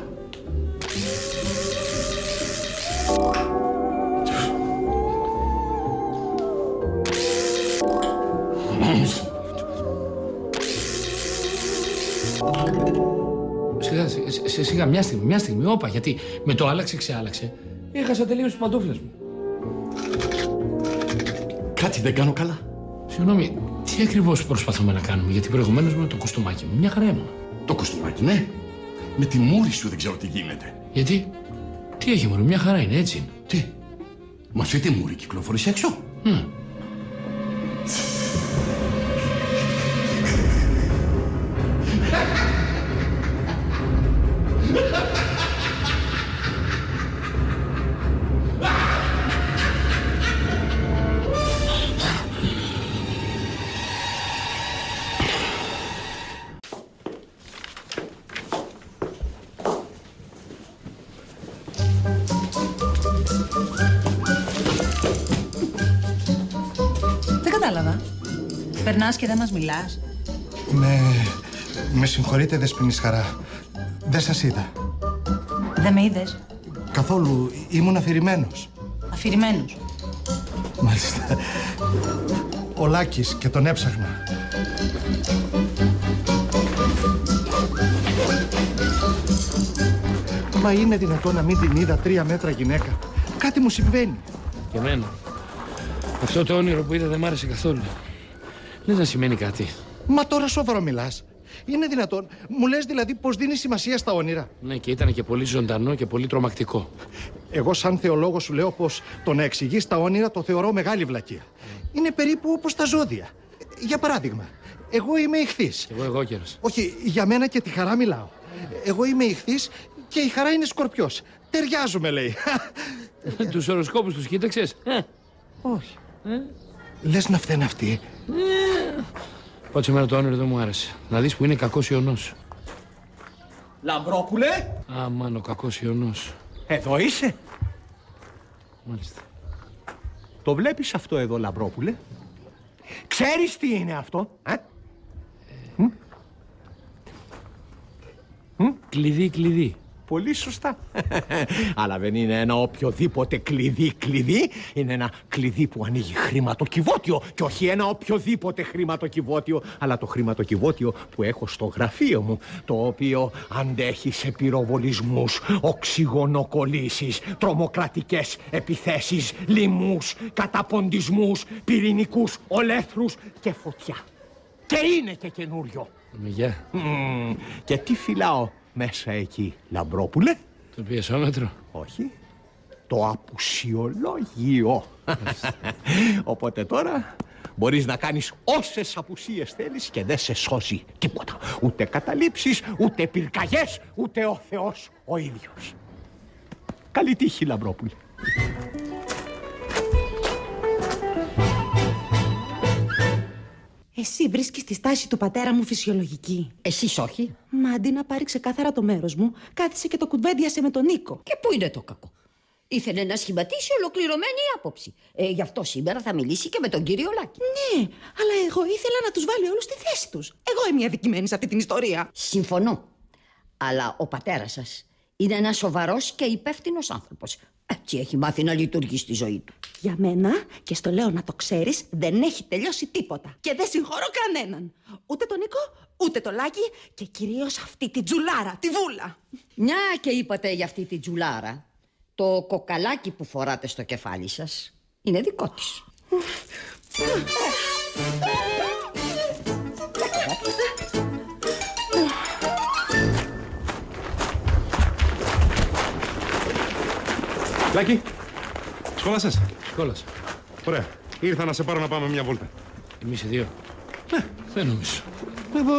Μια στιγμή, μια στιγμή. Όπα, γιατί με το άλλαξε, ξεάλαξε. Έχασα τελείως τις παντόφλε μου. Κάτι δεν κάνω καλά. Συγγνώμη, τι ακριβώς προσπαθούμε να κάνουμε, γιατί προηγουμένως με το κουστούμάκι μου. Μια χαρά ήμουν. Το κουστούμάκι, ναι. Με τη μούρη σου δεν ξέρω τι γίνεται. Γιατί, τι έχει μωρέ, μια χαρά είναι, έτσι είναι. Τι, μας αυτή τη μούρη κυκλοφορείς έξω; Μμ. Περνάς και δεν μας μιλάς. Με... με συγχωρείτε, Δεσποινής Χαρά. Δεν σας είδα. Δεν με είδες. Καθόλου. Ήμουν αφηρημένος. Αφηρημένος. Μάλιστα. Ο Λάκης και τον έψαχνα. Μα είναι δυνατόν να μην την είδα τρία μέτρα γυναίκα. Κάτι μου συμβαίνει. Και εμένα. Αυτό το όνειρο που είδα δεν μ' άρεσε καθόλου. Δεν να σημαίνει κάτι. Μα τώρα σοβαρό μιλάς. Είναι δυνατόν. Μου λες δηλαδή πως δίνει σημασία στα όνειρα. Ναι, και ήταν και πολύ ζωντανό και πολύ τρομακτικό. Εγώ σαν θεολόγο σου λέω πως το να εξηγείς τα όνειρα το θεωρώ μεγάλη βλακεία. Είναι περίπου όπως τα ζώδια. Για παράδειγμα, εγώ είμαι ηχθής. Εγώ εγώ καιρος. Όχι, για μένα και τη χαρά μιλάω. Εγώ είμαι ηχθής και η χαρά είναι σκορπιός. Ταιριάζουμε λέει. τους οροσκόπους τους κοίταξες; Ε. Όχι. Λες να φταίνε αυτή. Πάντως εμένα το όνειρο δεν μου άρεσε. Να δεις που είναι κακός ιονός. Λαμπρόπουλε, Αμάν ο κακός ιονός. εδώ είσαι. Μάλιστα. Το βλέπεις αυτό εδώ, Λαμπρόπουλε. Ξέρεις τι είναι αυτό, ε; Κλειδί, κλειδί. Πολύ σωστά. Αλλά δεν είναι ένα οποιοδήποτε κλειδί κλειδί. Είναι ένα κλειδί που ανοίγει χρηματοκιβώτιο και όχι ένα οποιοδήποτε χρηματοκιβώτιο, αλλά το χρηματοκιβώτιο που έχω στο γραφείο μου, το οποίο αντέχει σε πυροβολισμούς, οξυγονοκολλήσεις, τρομοκρατικές επιθέσεις, λοιμούς, καταποντισμούς, πυρηνικούς ολέθρους και φωτιά. Και είναι και καινούριο. Γεια. Μμμ, Και τι φυλάω; Μέσα εκεί, Λαμπρόπουλε. Το πιεσόμετρο. Όχι. Το απουσιολόγιο. Οπότε τώρα μπορείς να κάνεις όσες απουσίες θέλεις και δεν σε σώζει τίποτα. Ούτε καταλήψεις, ούτε πυρκαγιές, ούτε ο Θεός ο ίδιος. Καλή τύχη, Λαμπρόπουλε. Εσύ βρίσκεις τη στάση του πατέρα μου φυσιολογική. Εσύ όχι. Μα αντί να πάρει ξεκάθαρα το μέρος μου, κάθισε και το κουβέντιασε με τον Νίκο. Και πού είναι το κακό; Ήθελε να σχηματίσει ολοκληρωμένη άποψη. Ε, γι' αυτό σήμερα θα μιλήσει και με τον κύριο Λάκη. Ναι, αλλά εγώ ήθελα να τους βάλει όλους στη θέση τους. Εγώ είμαι αδικημένη σε αυτή την ιστορία. Συμφωνώ. Αλλά ο πατέρας σας είναι ένας σοβαρός και υπεύθυνος άνθρωπος. Έτσι έχει μάθει να λειτουργεί στη ζωή του; Για μένα, και στο λέω να το ξέρεις, δεν έχει τελειώσει τίποτα. Και δεν συγχωρώ κανέναν. Ούτε τον Νίκο, ούτε το Λάκη και κυρίως αυτή τη τζουλάρα, τη βούλα. Μια και είπατε για αυτή τη τζουλάρα, το κοκαλάκι που φοράτε στο κεφάλι σας είναι δικό της. Λάκη, σκόλασες. Σκόλασα. Ωραία. Ήρθα να σε πάρω να πάμε μια βόλτα. Εμείς οι δύο. Ναι, δεν νομίζω. Εδώ.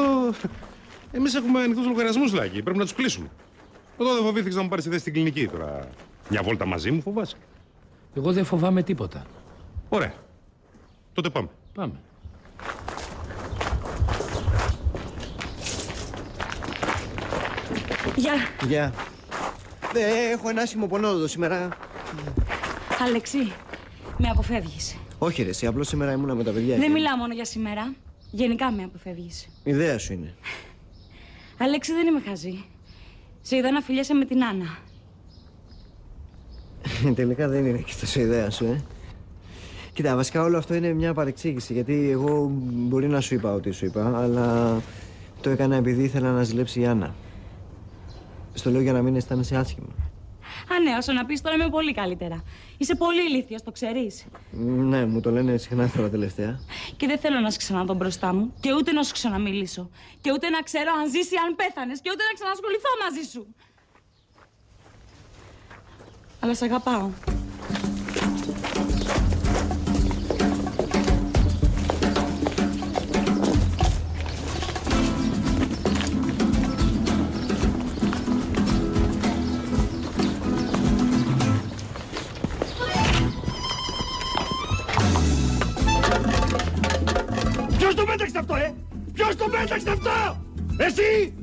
Εμείς έχουμε ανοιχτούς λογαριασμούς, Λάκη. Πρέπει να τους κλείσουμε. Εγώ δεν φοβήθηκα να μου πάρεις θέση στην κλινική τώρα. Μια βόλτα μαζί μου φοβάσαι; Εγώ δεν φοβάμαι τίποτα. Ωραία. Τότε πάμε. Πάμε. Γεια. Γεια. Ε, έχω ένα άσχημο πονόδο σήμερα. Αλεξή, με αποφεύγεις. Όχι, ρε, εσύ, απλώς σήμερα ήμουνα με τα παιδιά. Δεν και- μιλάω μόνο για σήμερα. Γενικά με αποφεύγεις. Ιδέα σου είναι. Αλέξη, δεν είμαι χαζή. Σε είδα να φιλιέσαι με την Άννα. Τελικά δεν είναι και τόσο ιδέα σου, ε. Κοίτα, βασικά όλο αυτό είναι μια παρεξήγηση. Γιατί εγώ μπορεί να σου είπα ό,τι σου είπα, αλλά το έκανα επειδή ήθελα να ζηλέψει η Άννα. Στο λέω για να μην αισθάνεσαι άσχημα. Α, ναι, όσο να πεις τώρα είμαι πολύ καλύτερα. Είσαι πολύ ηλίθιος, το ξέρεις. Ναι, μου το λένε συχνά τώρα τελευταία. Και δεν θέλω να σε ξαναδώ μπροστά μου. Και ούτε να σου ξαναμιλήσω. Και ούτε να ξέρω αν ζήσει ή αν πέθανες. Και ούτε να ξανασχοληθώ μαζί σου. Αλλά σε αγαπάω. Εσύ!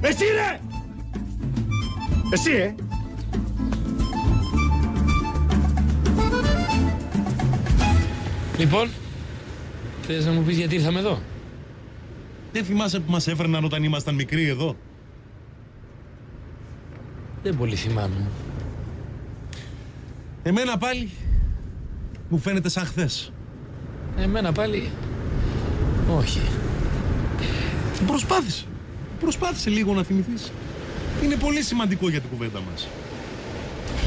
Εσύ ρε! Εσύ, ε! Λοιπόν, θες να μου πεις γιατί ήρθαμε εδώ; Δεν θυμάσαι που μας έφερναν όταν ήμασταν μικροί εδώ; Δεν πολύ θυμάμαι. Εμένα πάλι μου φαίνεται σαν χθες. Εμένα πάλι... Όχι. Προσπάθησε. Προσπάθησε λίγο να θυμηθείς. Είναι πολύ σημαντικό για την κουβέντα μας.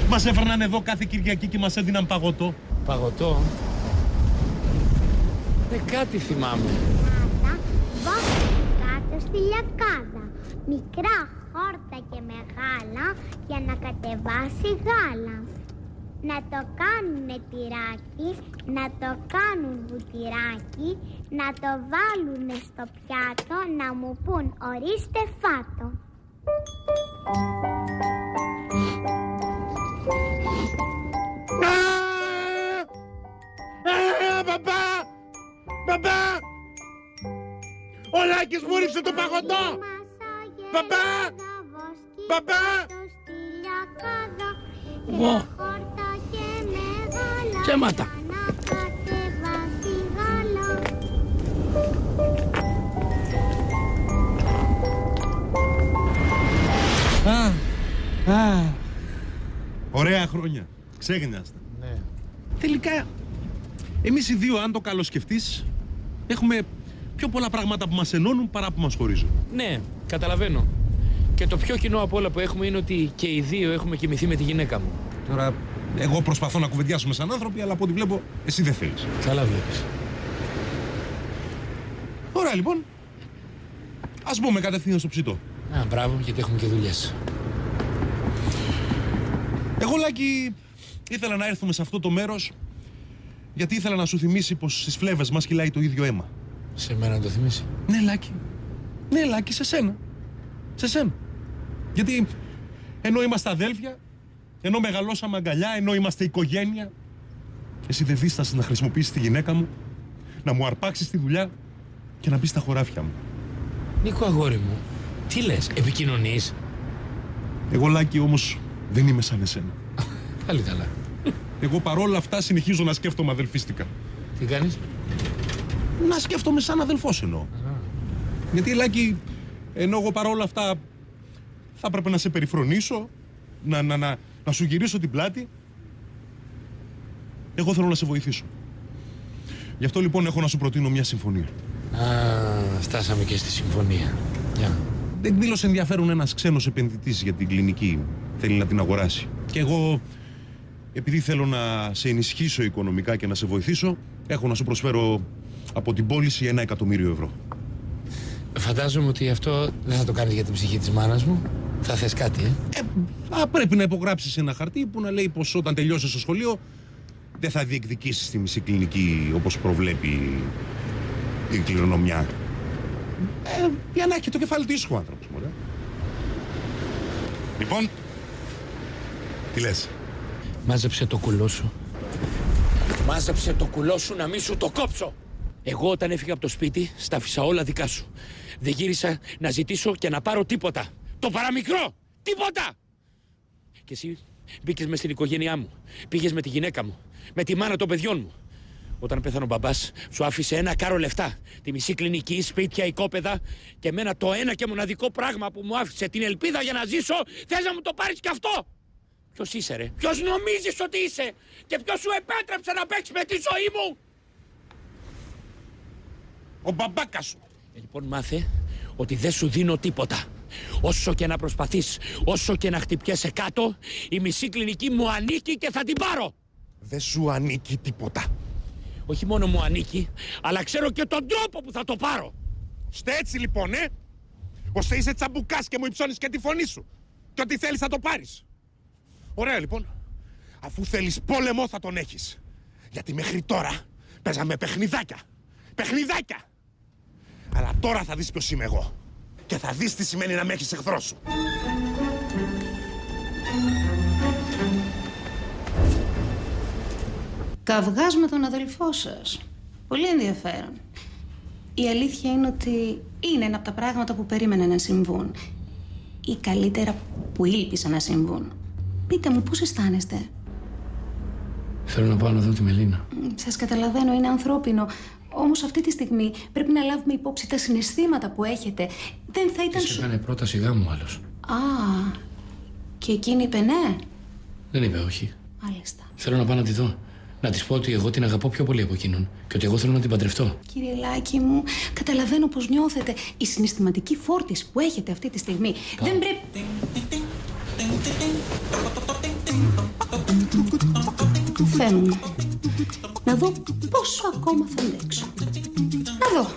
Μας έφερναν εδώ κάθε Κυριακή και μας έδιναν παγωτό. Παγωτό. Ε, κάτι θυμάμαι. Βάφτει κάτω στη λιακάδα. Μικρά χόρτα και μεγάλα για να κατεβάσει γάλα. Να το κάνουνε τυράκι, να το κάνουν βουτυράκι, να το βάλουνε στο πιάτο, να μου πούν ορίστε φάτο. Α, μπαμπά! Μπαμπά! Ο Λάκης μου ρίξε το παγωτό! Μπαμπά! Μπαμπά! Ω, Ψέματα. Α, α. Ωραία χρόνια. Ξέγνιαστα. Ναι. Τελικά, εμείς οι δύο, αν το καλοσκεφτείς, έχουμε πιο πολλά πράγματα που μας ενώνουν παρά που μας χωρίζουν. Ναι, καταλαβαίνω. Και το πιο κοινό από όλα που έχουμε είναι ότι και οι δύο έχουμε κοιμηθεί με τη γυναίκα μου. Τώρα, εγώ προσπαθώ να κουβεντιάσουμε σαν άνθρωποι, αλλά από ό,τι βλέπω, εσύ δεν θέλεις. Καλά βλέπεις. Ωραία, λοιπόν. Ας μπούμε κατευθείαν στο ψητό. Α, μπράβο, γιατί έχουμε και δουλειές. Εγώ, Λάκη, ήθελα να έρθουμε σε αυτό το μέρος γιατί ήθελα να σου θυμίσει πως στις φλέβες μας κυλάει το ίδιο αίμα. Σε μένα να το θυμίσει. Ναι, Λάκη. Ναι, Λάκη, σε σένα. Σε σένα. Γιατί ενώ είμαστε αδέλφια, ενώ μεγαλώσαμε αγκαλιά, ενώ είμαστε οικογένεια, εσύ δεν δίστασες να χρησιμοποιήσεις τη γυναίκα μου, να μου αρπάξεις τη δουλειά και να μπεις στα χωράφια μου. Νίκο, αγόρι μου, τι λες, επικοινωνείς; Εγώ, Λάκη, όμως δεν είμαι σαν εσένα. Πάλι καλά. Εγώ παρόλα αυτά συνεχίζω να σκέφτομαι αδελφίστικα. Τι κάνεις; Να σκέφτομαι σαν αδελφός εννοώ. Γιατί, Λάκη, ενώ εγώ παρόλα αυτά θα έπρεπε να σε περιφρονήσω, να, να, να, να σου γυρίσω την πλάτη, εγώ θέλω να σε βοηθήσω. Γι' αυτό λοιπόν έχω να σου προτείνω μια συμφωνία. Α, φτάσαμε και στη συμφωνία. Για. Εκδήλωσε ενδιαφέρον ένας ξένος επενδυτής για την κλινική. Θέλει να την αγοράσει. Και εγώ, επειδή θέλω να σε ενισχύσω οικονομικά και να σε βοηθήσω, έχω να σου προσφέρω από την πώληση ένα εκατομμύριο ευρώ. Φαντάζομαι ότι αυτό δεν θα το κάνεις για την ψυχή της μάνας μου. Θα θες κάτι, ε; Α, πρέπει να υπογράψεις ένα χαρτί που να λέει πως όταν τελειώσεις το σχολείο δεν θα διεκδικήσεις τη μισή κλινική όπως προβλέπει η κληρονομιά. Ε, για να έχει το κεφάλι του ήσυχου άνθρωπος, μωρέ. Λοιπόν, τι λες; Μάζεψε το κουλό σου. Μάζεψε το κουλό σου να μην σου το κόψω. Εγώ όταν έφυγα από το σπίτι, στα άφησα όλα δικά σου. Δεν γύρισα να ζητήσω και να πάρω τίποτα. Το παραμικρό! Τίποτα! Και εσύ μπήκες μες στην οικογένειά μου. Πήγες με τη γυναίκα μου. Με τη μάνα των παιδιών μου. Όταν πέθανε ο μπαμπάς, σου άφησε ένα κάρο λεφτά. Τη μισή κλινική, σπίτια, οικόπεδα και εμένα το ένα και μοναδικό πράγμα που μου άφησε την ελπίδα για να ζήσω, θες να μου το πάρεις κι αυτό! Ποιος είσαι, ρε; Ποιος νομίζεις ότι είσαι; Και ποιος σου επέτρεψε να παίξεις με τη ζωή μου! Ο μπαμπάκας σου. Ε, λοιπόν, μάθε ότι δεν σου δίνω τίποτα. Όσο και να προσπαθείς, όσο και να χτυπιέσαι κάτω, η μισή κλινική μου ανήκει και θα την πάρω. Δεν σου ανήκει τίποτα. Όχι μόνο μου ανήκει, αλλά ξέρω και τον τρόπο που θα το πάρω. Στε έτσι λοιπόν, ε! Ώστε είσαι τσαμπουκάς και μου υψώνεις και τη φωνή σου. Και ό,τι θέλεις θα το πάρεις. Ωραία λοιπόν. Αφού θέλεις πόλεμο θα τον έχεις. Γιατί μέχρι τώρα παίζαμε παιχνιδάκια. Παιχνιδάκια. Αλλά τώρα θα δεις ποιος είμαι εγώ. Και θα δεις τι σημαίνει να με έχεις εχθρό σου. Καυγάς με τον αδελφό σας. Πολύ ενδιαφέρον. Η αλήθεια είναι ότι είναι ένα από τα πράγματα που περίμενα να συμβούν. Ή καλύτερα που ήλπιζα να συμβούν. Πείτε μου πώς αισθάνεστε; Θέλω να πάω να δω τη Μελίνα. Σας καταλαβαίνω, είναι ανθρώπινο. Όμως αυτή τη στιγμή πρέπει να λάβουμε υπόψη τα συναισθήματα που έχετε. Δεν θα ήταν... Της έκανε πρόταση γάμου άλλος. Α, και εκείνη είπε ναι. Δεν είπε όχι. Μάλιστα. Θέλω να πάω να τη δω. Να της πω ότι εγώ την αγαπώ πιο πολύ από εκείνον και ότι εγώ θέλω να την παντρευτώ. Κύριε Λάκη μου, καταλαβαίνω πως νιώθετε. Η συναισθηματική φόρτιση που έχετε αυτή τη στιγμή δεν πρέπει... Θεέ μου, να δω πόσο ακόμα θα αντέξω. Να δω.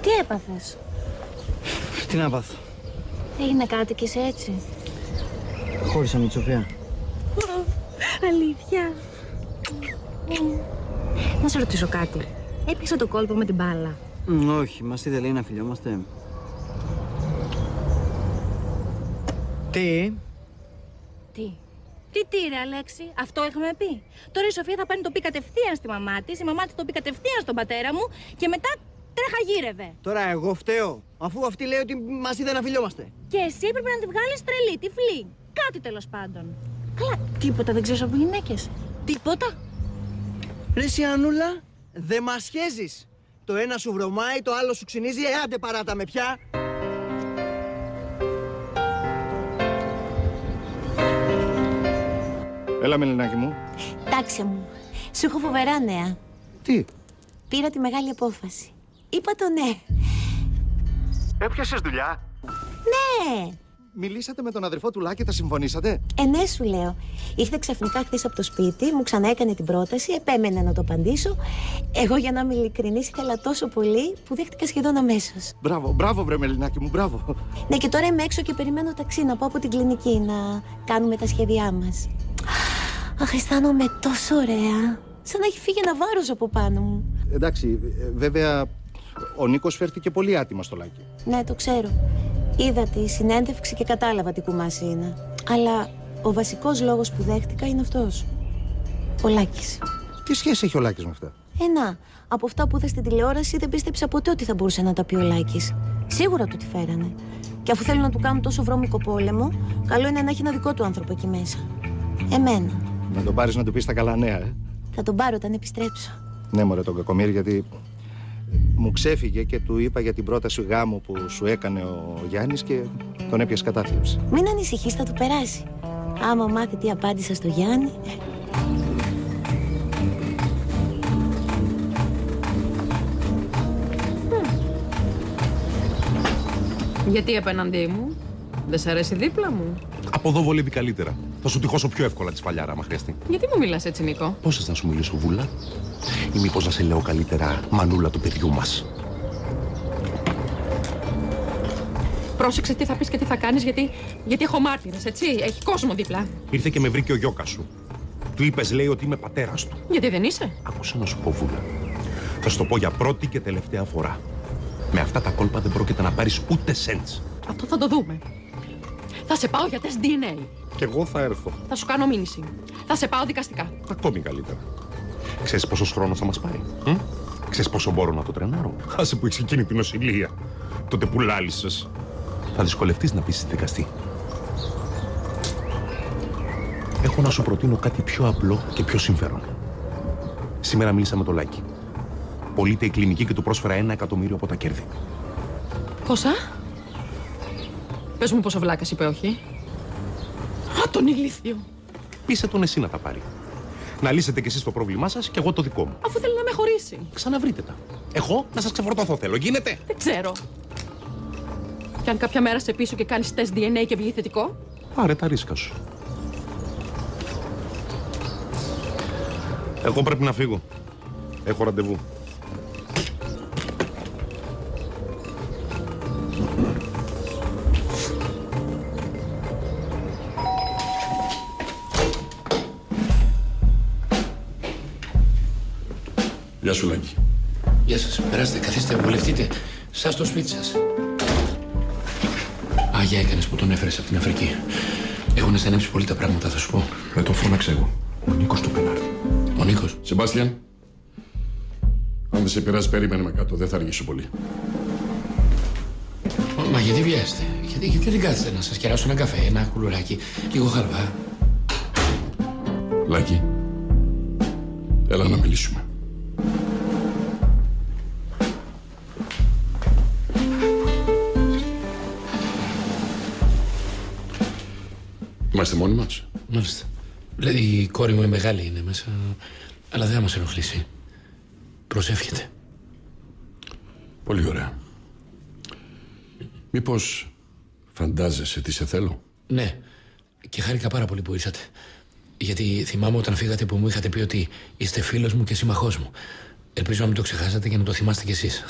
Τι έπαθες; Τι να πάθω; Έγινε κάτι και είσαι έτσι; Χώρισα με τη Σοφία. Αλήθεια. Να σε ρωτήσω κάτι. Έπιασα το κόλπο με την μπάλα. Μ, όχι, μας είδε λέει να φιλιόμαστε. Τι; Τι; Τι τι ρε Αλέξη, αυτό έχουμε πει. Τώρα η Σοφία θα παίρνει το πει κατευθείαν στη μαμά της, η μαμά της το πει κατευθείαν στον πατέρα μου και μετά τρέχα γύρευε. Τώρα εγώ φταίω, αφού αυτή λέει ότι μας είδε να φιλιόμαστε. Και εσύ έπρεπε να τη βγάλεις τρελή, τυφλή. Κάτι τέλος πάντων. Καλά, τίποτα δεν ξέρεις από γυναίκες. Τίποτα. Ρε εσύ Ανούλα, δεν μας σχέζεις. Το ένα σου βρωμάει, το άλλο σου ξυνίζει, ε, άντε παράτα με πια. Έλα, Μελινάκη μου. Τάξε μου, σου έχω φοβερά νέα. Τι; Πήρα τη μεγάλη απόφαση. Είπα το ναι. Έπιασες δουλειά; Ναι! Μιλήσατε με τον αδερφό του Λάκη, τα συμφωνήσατε; Ε, ναι, σου λέω. Ήρθε ξαφνικά χθες από το σπίτι, μου ξαναέκανε την πρόταση, επέμενε να το απαντήσω. Εγώ, για να είμαι ειλικρινής, ήθελα τόσο πολύ που δέχτηκα σχεδόν αμέσως. Μπράβο, μπράβο, βρε Μελινάκη μου, μπράβο. Ναι, και τώρα είμαι έξω και περιμένω ταξί να πάω από την κλινική να κάνουμε τα σχέδιά μας. Αχ, αισθάνομαι τόσο ωραία. Σαν να έχει φύγει ένα βάρος από πάνω μου. Εντάξει, ε, βέβαια, ο Νίκος φέρθηκε πολύ άτιμα στο Λάκη. Ναι, το ξέρω. Είδα τη συνέντευξη και κατάλαβα τι κουμάσι είναι. Αλλά ο βασικός λόγος που δέχτηκα είναι αυτός. Ο Λάκης. Τι σχέση έχει ο Λάκης με αυτά; Ένα. Από αυτά που είδα στην τηλεόραση δεν πίστεψα ποτέ ότι θα μπορούσε να τα πει ο Λάκης. Σίγουρα του τη φέρανε. Και αφού θέλουν να του κάνουν τόσο βρώμικο πόλεμο, καλό είναι να έχει ένα δικό του άνθρωπο εκεί μέσα. Εμένα. Να τον πάρεις να του πεις τα καλά νέα, ε. Θα τον πάρω όταν επιστρέψω. Ναι, μωρέ, τον κακομίρι, γιατί μου ξέφυγε και του είπα για την πρόταση γάμου που σου έκανε ο Γιάννης και τον έπιασε κατάθλιψη. Μην ανησυχείς, θα του περάσει. Άμα μάθει τι απάντησα στο Γιάννη. Γιατί απέναντί μου, δεν σ' αρέσει δίπλα μου; Από εδώ βολεύει καλύτερα. Θα σου τυχώσω πιο εύκολα τη σφαλιάρα, άμα χρειαστεί. Γιατί μου μιλάς έτσι, Νίκο; Πόσες να σου μιλήσω, Βούλα, ή μήπως να σε λέω καλύτερα μανούλα του παιδιού μας; Πρόσεξε τι θα πεις και τι θα κάνεις, γιατί, γιατί έχω μάρτυρες, έτσι. Έχει κόσμο δίπλα. Ήρθε και με βρήκε ο γιώκα σου. Του είπες, λέει, ότι είμαι πατέρας του. Γιατί δεν είσαι; Άκουσα να σου πω, Βούλα. Θα σου το πω για πρώτη και τελευταία φορά. Με αυτά τα κόλπα δεν πρόκειται να πάρεις ούτε σέντς. Αυτό θα το δούμε. Θα σε πάω για τεστ DNA. Κι εγώ θα έρθω. Θα σου κάνω μήνυση. Θα σε πάω δικαστικά. Ακόμη καλύτερα. Ξέρεις πόσος χρόνος θα μας πάρει. Μ; Ξέρεις πόσο μπορώ να το τρενάρω; Άσε που έχεις εκείνη την οσυλία. Τότε που λάλησες. Θα δυσκολευτείς να πεις στη δικαστή. Έχω να σου προτείνω κάτι πιο απλό και πιο συμφέρον. Σήμερα μίλησα με το Λάκη. Πωλείται η κλινική και του πρόσφερα ένα εκατομμύριο από τα κέρδη. Πόσα; Πες μου πόσο βλάκας είπε όχι. Α, τον ηλίθιο. Πείσε τον εσύ να τα πάρει. Να λύσετε κι εσείς το πρόβλημά σας και εγώ το δικό μου. Αφού θέλει να με χωρίσει. Ξαναβρείτε τα. Εγώ να σας ξεφορτωθώ θέλω. Γίνεται. Δεν ξέρω. Και αν κάποια μέρα σε πίσω και κάνεις τεστ DNA και βγει θετικό. Πάρε τα ρίσκα σου. Εγώ πρέπει να φύγω. Έχω ραντεβού. Στο σπίτι σας. Άγια έκανες που τον έφερες από την Αφρική. Έχουν αισθανέψει πολύ τα πράγματα, θα σου πω. Με τον φώναξε εγώ. Ο Νίκος του Πενάρ. Ο Νίκος; Σεμπάστιαν, αν δεν σε πειράζει, περίμενε με κάτω. Δεν θα αργήσω πολύ. Μα, μα γιατί βιάζετε. Γιατί, γιατί δεν κάθεστε να σας κεράσω ένα καφέ, ένα κουλουράκι, λίγο χαλβά. Λάκη, έλα να μιλήσουμε. Είμαστε μόνοι μας. Μάλιστα. Δηλαδή η κόρη μου η μεγάλη είναι μέσα, αλλά δεν θα μας ενοχλήσει. Προσεύχεται. Πολύ ωραία. Μήπως φαντάζεσαι τι σε θέλω; Ναι, και χάρηκα πάρα πολύ που ήρθατε. Γιατί θυμάμαι όταν φύγατε που μου είχατε πει ότι είστε φίλος μου και σύμμαχός μου. Ελπίζω να μην το ξεχάσατε και να το θυμάστε κι εσείς.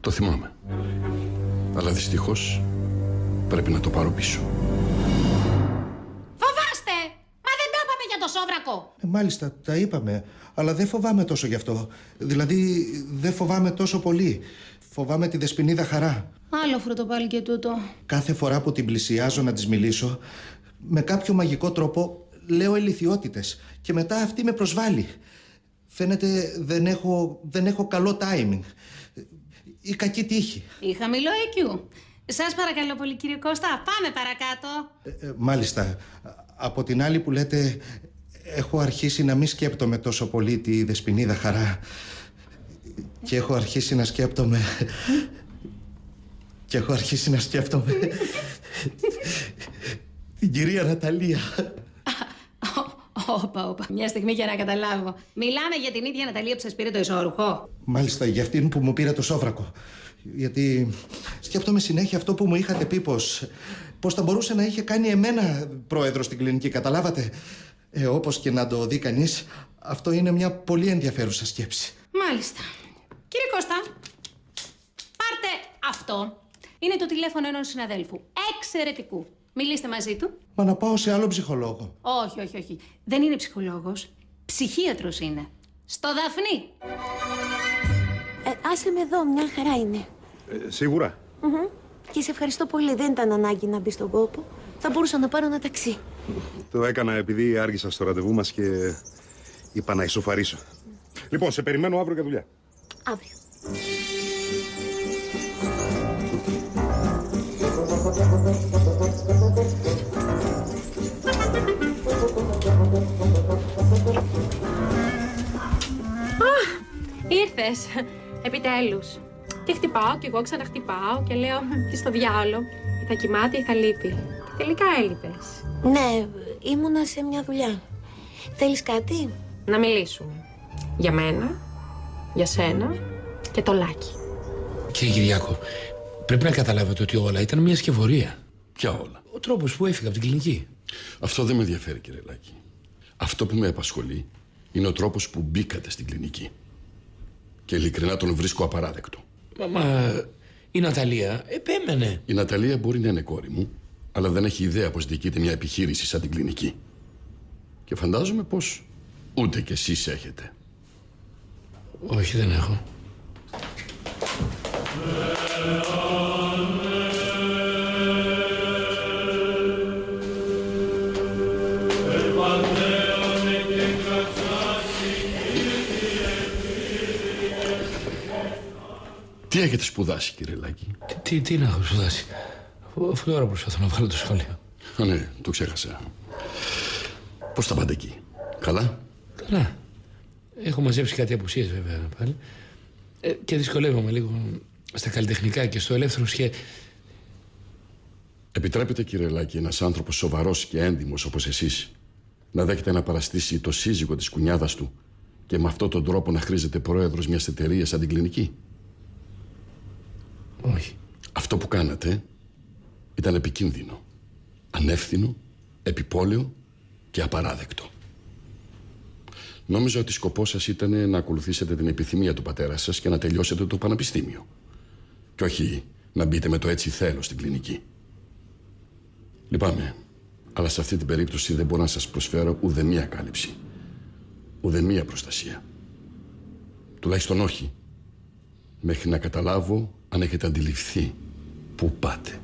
Το θυμάμαι. Αλλά δυστυχώς πρέπει να το πάρω πίσω. Για το σόβρακο! Ε, μάλιστα, τα είπαμε. Αλλά δεν φοβάμαι τόσο γι' αυτό. Δηλαδή, δεν φοβάμαι τόσο πολύ. Φοβάμαι τη δεσποινίδα χαρά. Άλλο φρούτο πάλι και τούτο. Κάθε φορά που την πλησιάζω να της μιλήσω, με κάποιο μαγικό τρόπο λέω ελιθιότητες και μετά αυτή με προσβάλλει. Φαίνεται δεν έχω, δεν έχω καλό timing. Η κακή τύχη. Ή χαμηλό IQ. Σας παρακαλώ πολύ κύριε Κώστα, πάμε παρακάτω. Ε, μάλιστα, από την άλλη που λέτε έχω αρχίσει να μην σκέπτομαι τόσο πολύ τη δεσποινίδα χαρά και έχω αρχίσει να σκέπτομαι και έχω αρχίσει να σκέπτομαι την κυρία Ναταλία. Όπα, όπα. Μια στιγμή για να καταλάβω. Μιλάμε για την ίδια Ναταλία που σας πήρε το ισόρουχο. Μάλιστα, για αυτήν που μου πήρε το σόβρακο. Γιατί σκέπτομαι συνέχεια αυτό που μου είχατε πει πως, πως θα μπορούσε να είχε κάνει εμένα πρόεδρο στην κλινική, καταλάβατε; Ε, όπως και να το δει κανείς, αυτό είναι μια πολύ ενδιαφέρουσα σκέψη. Μάλιστα. Κύριε Κώστα, πάρτε αυτό. Είναι το τηλέφωνο ενός συναδέλφου. Εξαιρετικού. Μιλήστε μαζί του. Μα να πάω σε άλλο ψυχολόγο. Όχι, όχι, όχι. Δεν είναι ψυχολόγος. Ψυχίατρος είναι. Στο Δαφνί. Ε, άσε με εδώ, μια χαρά είναι. Ε, σίγουρα. Μμμ. Και σε ευχαριστώ πολύ. Δεν ήταν ανάγκη να μπει στον κόπο. Θα μπορούσα να πάρω ένα ταξί. Το έκανα επειδή άργησα στο ραντεβού μας και είπα να ισοφαρίσω. Λοιπόν, σε περιμένω αύριο για δουλειά. Αύριο. Ήρθες. Επιτέλους. Και χτυπάω και εγώ ξαναχτυπάω και λέω τι στο διάολο. Ή θα κοιμάται ή θα λείπει. Και τελικά έλειπες. Ναι, ήμουνα σε μια δουλειά. Θέλεις κάτι; Να μιλήσουμε. Για μένα, για σένα και το Λάκη. Κύριε Κυριάκο, πρέπει να καταλάβετε ότι όλα ήταν μια σκευωρία. Ποια όλα; Ο τρόπος που έφυγα από την κλινική. Αυτό δεν με ενδιαφέρει, κύριε Λάκη. Αυτό που με απασχολεί είναι ο τρόπος που μπήκατε στην κλινική. Και ειλικρινά τον βρίσκω απαράδεκτο. Μα, μα η Ναταλία επέμενε. Η Ναταλία μπορεί να είναι κόρη μου, αλλά δεν έχει ιδέα πως διοικείται μια επιχείρηση σαν την κλινική. Και φαντάζομαι πως ούτε κι εσείς έχετε. Όχι, δεν έχω. Τι έχετε σπουδάσει, κύριε Λάκη; Τι, τι να έχω σπουδάσει; Αφού αφού τώρα προσπαθώ να βγάλω το σχολείο. Α, ναι, το ξέχασα. Πώς τα πάτε εκεί; Καλά; Καλά. Έχω μαζέψει κάτι απουσίες βέβαια πάλι. Ε, και δυσκολεύομαι λίγο στα καλλιτεχνικά και στο ελεύθερο σχέ. Επιτρέπετε, κύριε Λάκη, ένας άνθρωπος σοβαρός και έντιμος όπως εσείς να δέχεται να παραστήσει το σύζυγο της κουνιάδας του και με αυτόν τον τρόπο να χρήζεται πρόεδρος μιας εταιρείας σαν την κλινική. Όχι. Αυτό που κάνατε ήταν επικίνδυνο, ανεύθυνο, επιπόλαιο και απαράδεκτο. Νόμιζα ότι σκοπός σας ήταν να ακολουθήσετε την επιθυμία του πατέρα σας και να τελειώσετε το πανεπιστήμιο. Και όχι να μπείτε με το έτσι θέλω στην κλινική. Λυπάμαι, αλλά σε αυτή την περίπτωση δεν μπορώ να σας προσφέρω ουδεμία κάλυψη, ουδεμία προστασία. Τουλάχιστον όχι. Μέχρι να καταλάβω αν έχετε αντιληφθεί πού πάτε.